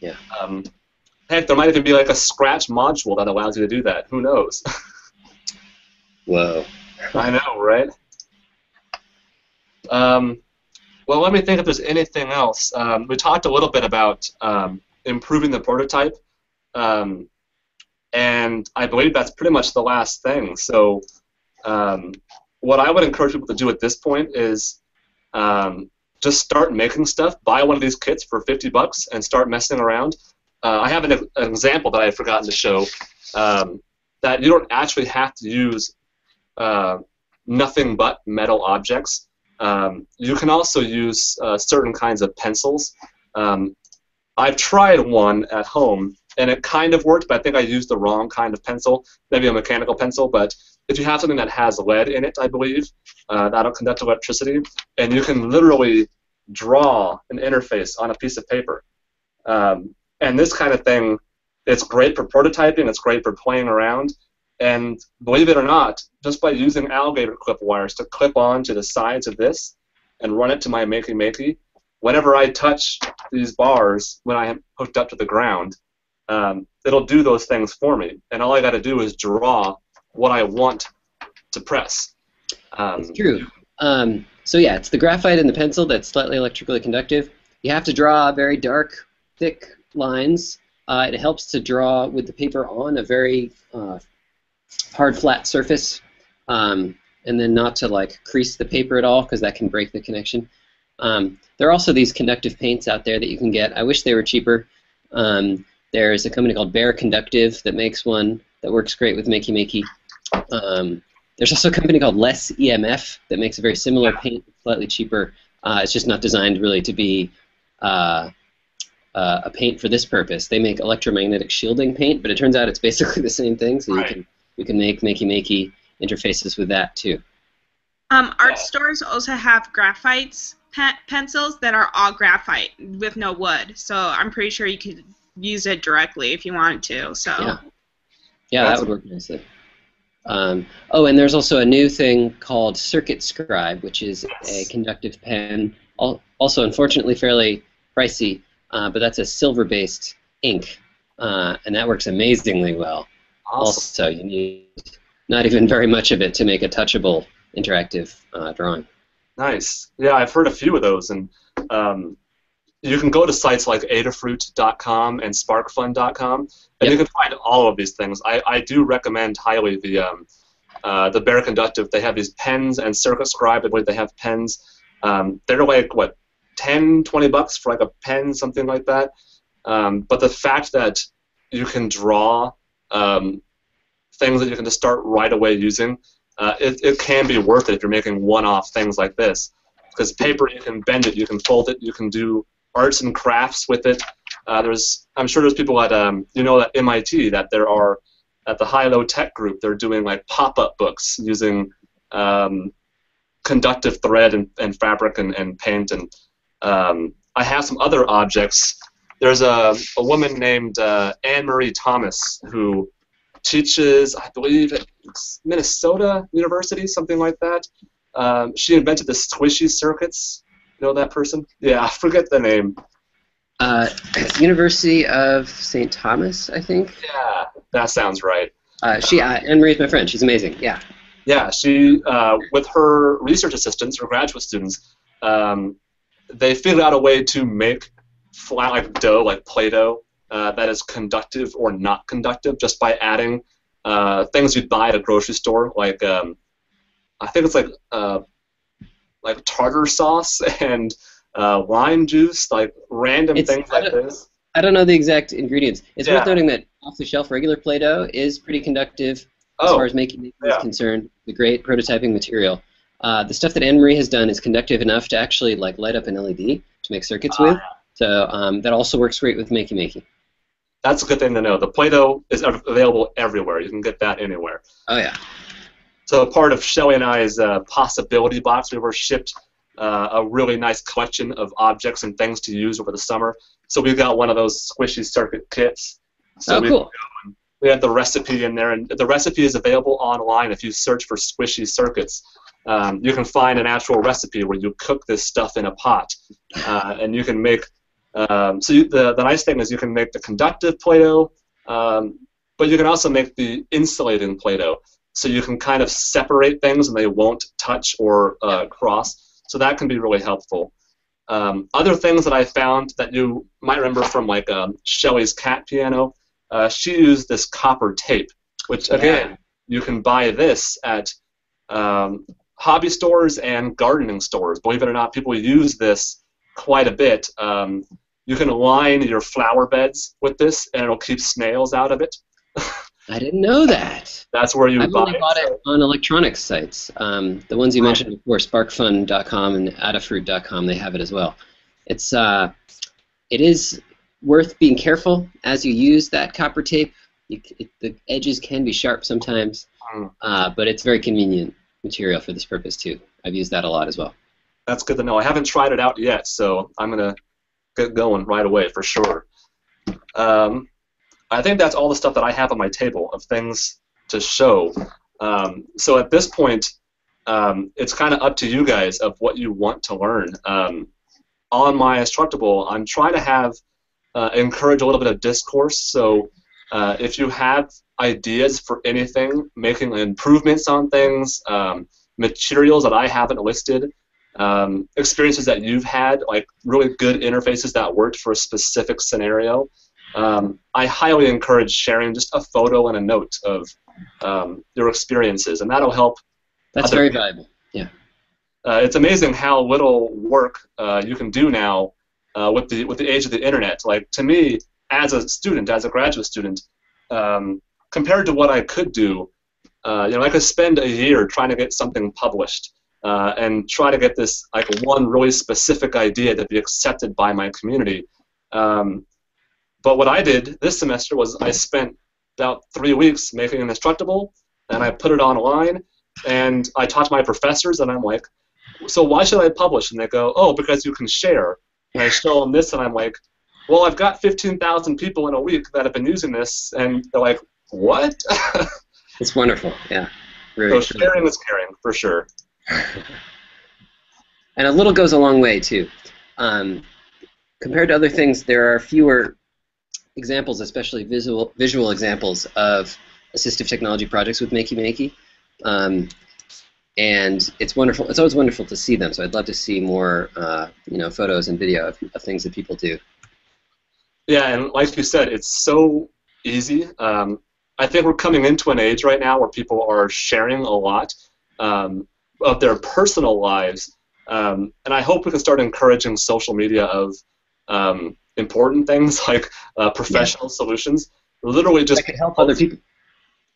Yeah. Um, heck, there might even be like a Scratch module that allows you to do that. Who knows? Whoa. I know, right? Um, well, let me think if there's anything else. Um, we talked a little bit about um, improving the prototype, um, and I believe that's pretty much the last thing. So, um, what I would encourage people to do at this point is um, just start making stuff. Buy one of these kits for 50 bucks and start messing around. Uh, I have an, an, example that I had forgotten to show um, that you don't actually have to use uh, nothing but metal objects. Um, you can also use uh, certain kinds of pencils. Um, I've tried one at home, and it kind of worked, but I think I used the wrong kind of pencil, maybe a mechanical pencil. But if you have something that has lead in it, I believe, uh, that'll conduct electricity, and you can literally draw an interface on a piece of paper. Um, and this kind of thing, it's great for prototyping, it's great for playing around, and believe it or not, just by using alligator clip wires to clip onto the sides of this and run it to my Makey Makey, whenever I touch these bars when I am hooked up to the ground, um, it'll do those things for me. And all I got to do is draw what I want to press. Um, it's true. Um, so yeah, it's the graphite in the pencil that's slightly electrically conductive. You have to draw very dark, thick lines. Uh, it helps to draw with the paper on a very uh, hard flat surface um, and then not to like crease the paper at all because that can break the connection. Um, there are also these conductive paints out there that you can get. I wish they were cheaper. Um, there's a company called Bare Conductive that makes one that works great with Makey Makey. Um, there's also a company called Less EMF that makes a very similar paint, slightly cheaper. Uh, it's just not designed really to be uh, uh, a paint for this purpose. They make electromagnetic shielding paint, but it turns out it's basically the same thing. So right. you can you can make makey makey interfaces with that too. Um, art stores also have graphites pe- pencils that are all graphite with no wood. So I'm pretty sure you could use it directly if you wanted to. So yeah, yeah, that would work nicely. Um, oh, and there's also a new thing called Circuit Scribe, which is a conductive pen. Also, unfortunately, fairly pricey, uh, but that's a silver-based ink, uh, and that works amazingly well. Also, you need not even very much of it to make a touchable interactive uh, drawing. Nice. Yeah, I've heard a few of those, and um, you can go to sites like Adafruit.com and SparkFun.com, and Yep. you can find all of these things. I, I do recommend highly the um, uh, the Bare Conductive. They have these pens and Circuit Scribe. I believe they have pens. Um, they're like what 10, 20 bucks for like a pen, something like that. Um, but the fact that you can draw um, things that you can just start right away using, uh, it, it can be worth it if you're making one-off things like this. Because paper, you can bend it, you can fold it, you can do arts and crafts with it. Uh, there's, I'm sure there's people at, um, you know, at MIT that there are at the High Low Tech group. They're doing like pop-up books using um, conductive thread and, and fabric and, and paint. And um, I have some other objects. There's a, a woman named uh, AnnMarie Thomas who teaches, I believe, at Minnesota University, something like that. Um, she invented the squishy circuits. You know that person? Yeah, I forget the name. Uh, University of St. Thomas, I think. Yeah, that sounds right. Uh, she, uh, AnnMarie's my friend. She's amazing. Yeah. Yeah, she, uh, with her research assistants or graduate students, um, they figured out a way to make flat like dough, like Play-Doh, uh, that is conductive or not conductive just by adding uh, things you'd buy at a grocery store, like um, I think it's like uh, like tartar sauce and uh, lime juice, like random It's- things like this. I don't know the exact ingredients. It's Yeah. worth noting that off-the-shelf regular Play-Doh is pretty conductive as Oh, far as making it yeah. is concerned. The great prototyping material. Uh, the stuff that AnnMarie has done is conductive enough to actually like light up an LED to make circuits Ah, with. So um, that also works great with Makey Makey. that's a good thing to know. The Play-Doh is available everywhere. You can get that anywhere. Oh yeah. So part of Shelly and I's uh, possibility box, we were shipped uh, a really nice collection of objects and things to use over the summer. So we got one of those squishy circuit kits. So oh we, cool. we have the recipe in there, and the recipe is available online if you search for squishy circuits. Um, you can find an actual recipe where you cook this stuff in a pot, uh, and you can make. Um, so you, the the nice thing is you can make the conductive Play-Doh, um, but you can also make the insulating Play-Doh. So you can kind of separate things and they won't touch or uh, cross. So that can be really helpful. Um, other things that I found that you might remember from like um, Shelley's cat piano, uh, she used this copper tape, which again you can buy this at um, hobby stores and gardening stores. Believe it or not, people use this quite a bit. Um, you can line your flower beds with this, and it'll keep snails out of it. I didn't know that. That's where you I've buy only bought So- it on electronics sites. Um, the ones you mentioned before, SparkFun.com and Adafruit.com, they have it as well. It's uh, it is worth being careful as you use that copper tape. You, it, the edges can be sharp sometimes, Mm. uh, but it's very convenient material for this purpose too. I've used that a lot as well. That's good to know. I haven't tried it out yet, so I'm gonna get going right away for sure. Um, I think that's all the stuff that I have on my table of things to show. Um, so at this point, um, it's kind of up to you guys of what you want to learn. Um, on my Instructable, I'm trying to have uh, encourage a little bit of discourse. So uh, if you have ideas for anything, making improvements on things, um, materials that I haven't listed, um, experiences that you've had, like really good interfaces that worked for a specific scenario. Um, I highly encourage sharing just a photo and a note of um, your experiences, and that'll help. That's Other very valuable. Uh, it's amazing how little work uh, you can do now uh, with the with the age of the internet. Like to me, as a student, as a graduate student, um, compared to what I could do, uh, you know, I could spend a year trying to get something published uh, and try to get this like one really specific idea to be accepted by my community. Um, but what I did this semester was I spent about three weeks making an instructable, and I put it online, and I talked to my professors, and I'm like, so why should I publish? And they go, oh, because you can share. And I show them this, and I'm like, well, I've got 15,000 people in a week that have been using this, and they're like, what? It's wonderful. Yeah. Very so sharing is caring for sure. and a little goes a long way too. Um, compared to other things, there are fewer examples, especially visual visual examples of assistive technology projects with Makey Makey. Um, and it's wonderful. It's always wonderful to see them. So I'd love to see more, uh, you know, photos and video of, of, things that people do. Yeah, and like you said, it's so easy. Um, I think we're coming into an age right now where people are sharing a lot um, of their personal lives, um, and I hope we can start encouraging social media of um, important things like uh, professional yeah. solutions. Literally, just that could help other people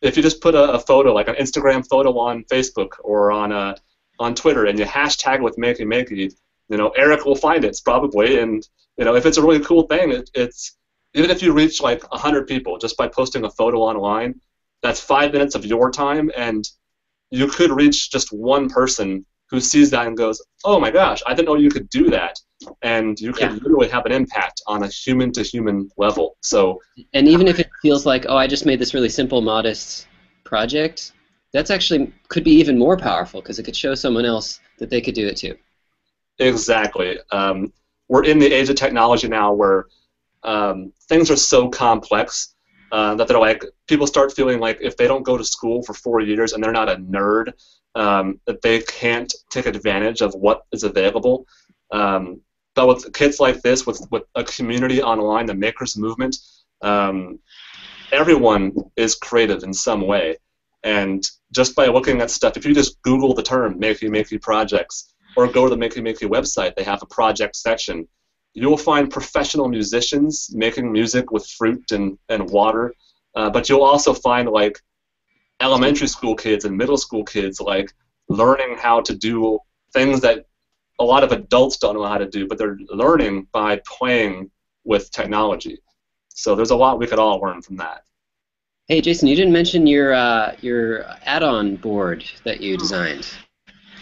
if you just put a, a, photo, like an Instagram photo on Facebook or on a, uh, on Twitter, and you hashtag with Makey Makey, you know, Eric will find it probably, and you know, if it's a really cool thing, it, it's even if you reach like hundred people just by posting a photo online, that's five minutes of your time, and you could reach just one person who sees that and goes, "Oh my gosh, I didn't know you could do that," and you could yeah. literally have an impact on a human-to-human level. So, and even if it feels like, "Oh, I just made this really simple, modest project," that's actually could be even more powerful because it could show someone else that they could do it too. Exactly. Um, we're in the age of technology now where um, things are so complex uh, that they're like people start feeling like if they don't go to school for four years and they're not a nerd um, that they can't take advantage of what is available. Um, but with kids like this, with, with a community online, the makers movement, um, everyone is creative in some way. And just by looking at stuff, if you just Google the term Makey Makey projects or go to the Makey Makey website, they have a project section. You'll find professional musicians making music with fruit and, and water, uh, but you'll also find like elementary school kids and middle school kids like learning how to do things that a lot of adults don't know how to do, but they're learning by playing with technology. So there's a lot we could all learn from that. Hey, Jason, you didn't mention your uh, your add-on board that you designed.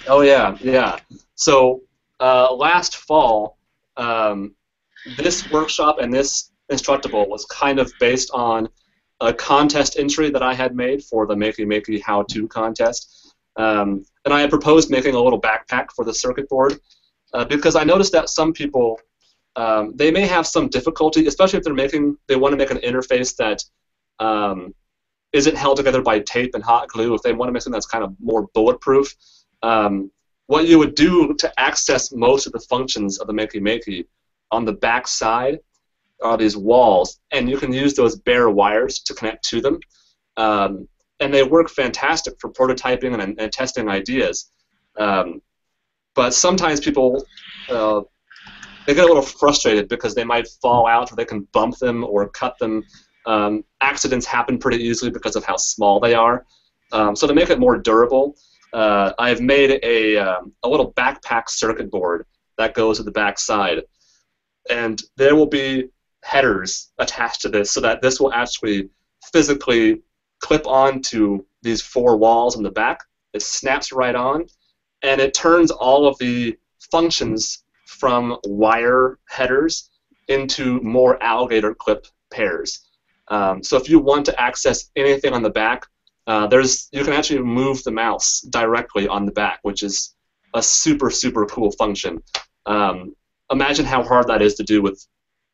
Oh yeah, yeah. So uh, last fall, um, this workshop and this instructable was kind of based on a contest entry that I had made for the Makey Makey How To contest. Um, and I had proposed making a little backpack for the circuit board uh, because I noticed that some people um, they may have some difficulty, especially if they're making they want to make an interface that um, not held together by tape and hot glue. If they want to make something that's kind of more bulletproof, um, what you would do to access most of the functions of the Makey Makey on the back side are these walls, and you can use those bare wires to connect to them. Um, and they work fantastic for prototyping and, and testing ideas. Um, but sometimes people uh, they get a little frustrated because they might fall out, or they can bump them or cut them. Um, accidents happen pretty easily because of how small they are. Um, so to make it more durable, uh, I've made a, um, a little backpack circuit board that goes to the back side. And there will be headers attached to this so that this will actually physically clip onto these four walls in the back. It snaps right on, and it turns all of the functions from wire headers into more alligator clip pairs. Um, so if you want to access anything on the back, uh, there's you can actually move the mouse directly on the back, which is a super super cool function. Um, imagine how hard that is to do with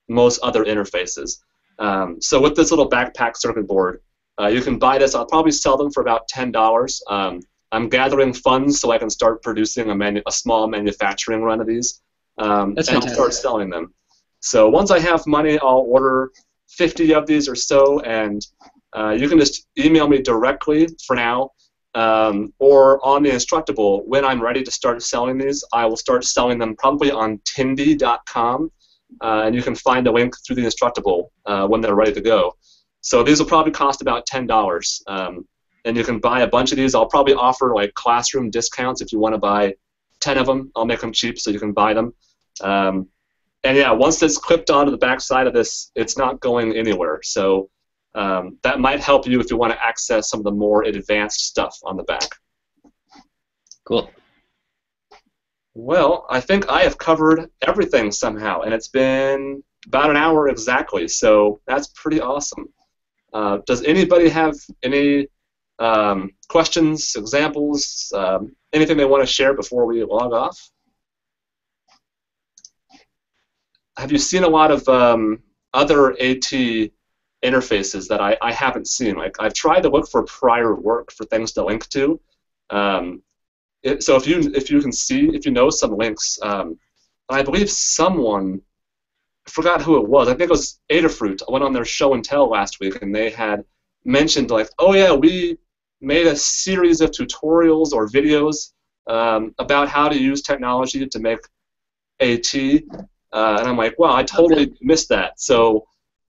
most other interfaces. Um, so with this little backpack circuit board, uh, you can buy this. I'll probably sell them for about ten dollars. Um, I'm gathering funds so I can start producing a, manu- a small manufacturing run of these, um, and I'll start selling them. So once I have money, I'll order 50 of these or so, and uh, you can just email me directly for now, um, or on the Instructable. When I'm ready to start selling these, I will start selling them probably on Tindie.com uh, and you can find a link through the Instructable uh, when they're ready to go. So these will probably cost about ten dollars, um, and you can buy a bunch of these. I'll probably offer like classroom discounts if you want to buy ten of them. I'll make them cheap so you can buy them. Um, and yeah, once it's clipped onto the back side of this, it's not going anywhere. So um, that might help you if you want to access some of the more advanced stuff on the back. Cool. Well, I think I have covered everything somehow, and it's been about an hour exactly, so that's pretty awesome. Uh, does anybody have any um, questions, examples, um, anything they want to share before we log off? Have you seen a lot of um, other AT interfaces that I, I haven't seen? Like I've tried to look for prior work for things to link to, um, it, so if you if you can see if you know some links, um, I believe someone I forgot who it was. I think it was Adafruit. I went on their show and tell last week, and they had mentioned like, oh yeah, we made a series of tutorials or videos um, about how to use technology to make AT, uh, and I'm like, wow, I totally missed that. So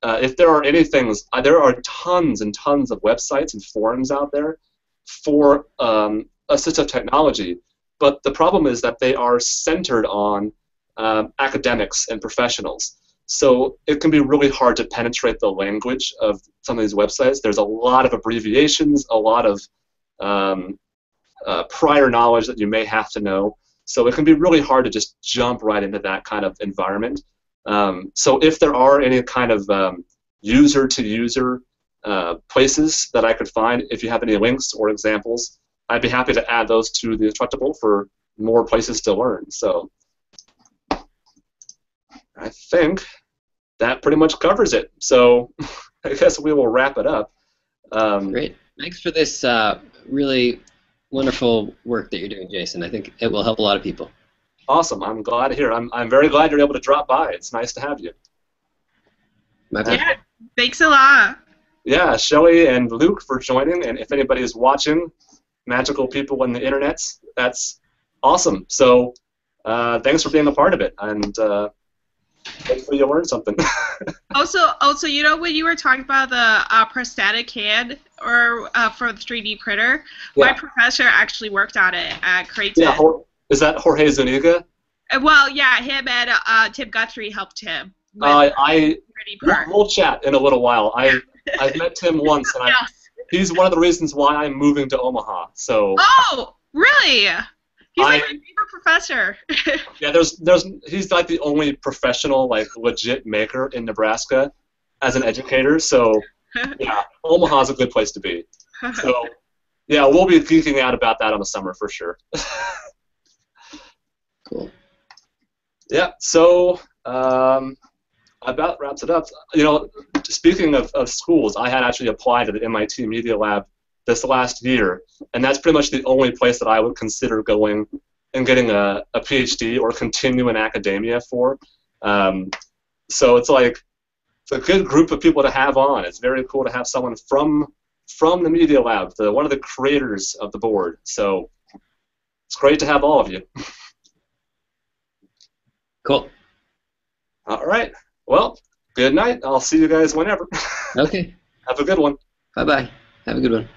uh, if there are any things, uh, there are tons and tons of websites and forums out there for um, assistive technology, but the problem is that they are centered on um, academics and professionals. So it can be really hard to penetrate the language of some of these websites. There's a lot of abbreviations, a lot of um, uh, prior knowledge that you may have to know. So it can be really hard to just jump right into that kind of environment. Um, so if there are any kind of um, user-to-user uh, places that I could find, if you have any links or examples, I'd be happy to add those to the instructable for more places to learn. So I think that pretty much covers it. So I guess we will wrap it up. Um, Great. Thanks for this uh, really wonderful work that you're doing, Jason. I think it will help a lot of people. Awesome. I'm glad to hear. I'm, I'm very glad you're able to drop by. It's nice to have you. My pleasure. Yeah, thanks a lot. Yeah, Shelly and Luke for joining. And if anybody is watching, magical people on the internet, that's awesome. So uh, thanks for being a part of it. And uh, hopefully you learned something. Also, also, you know when you were talking about the uh, prosthetic hand or uh, for the 3D printer, my professor actually worked on it at Creighton. yeah, Jor- is that Jorge Zuniga? Uh, well, yeah, him and uh, Tim Guthrie helped him Uh, I we'll, we'll chat in a little while. I I've met Tim once, and I, he's one of the reasons why I'm moving to Omaha. So Oh, really? He's like I- my favorite professor. yeah, there's there's he's like the only professional like legit maker in Nebraska as an educator. So yeah, Omaha's a good place to be. So yeah, we'll be geeking out about that on the summer for sure. Cool. Yeah. So um, about wraps it up. You know, speaking of, of schools, I had actually applied to the MIT Media Lab this last year, and that's pretty much the only place that I would consider going and getting a, a PhD or continue in academia for. Um, so it's like it's a good group of people to have on. It's very cool to have someone from from the Media Lab, the one of the creators of the board. So it's great to have all of you. Cool. All right. Well, good night. I'll see you guys whenever. Okay. Have a good one. Bye bye. Have a good one.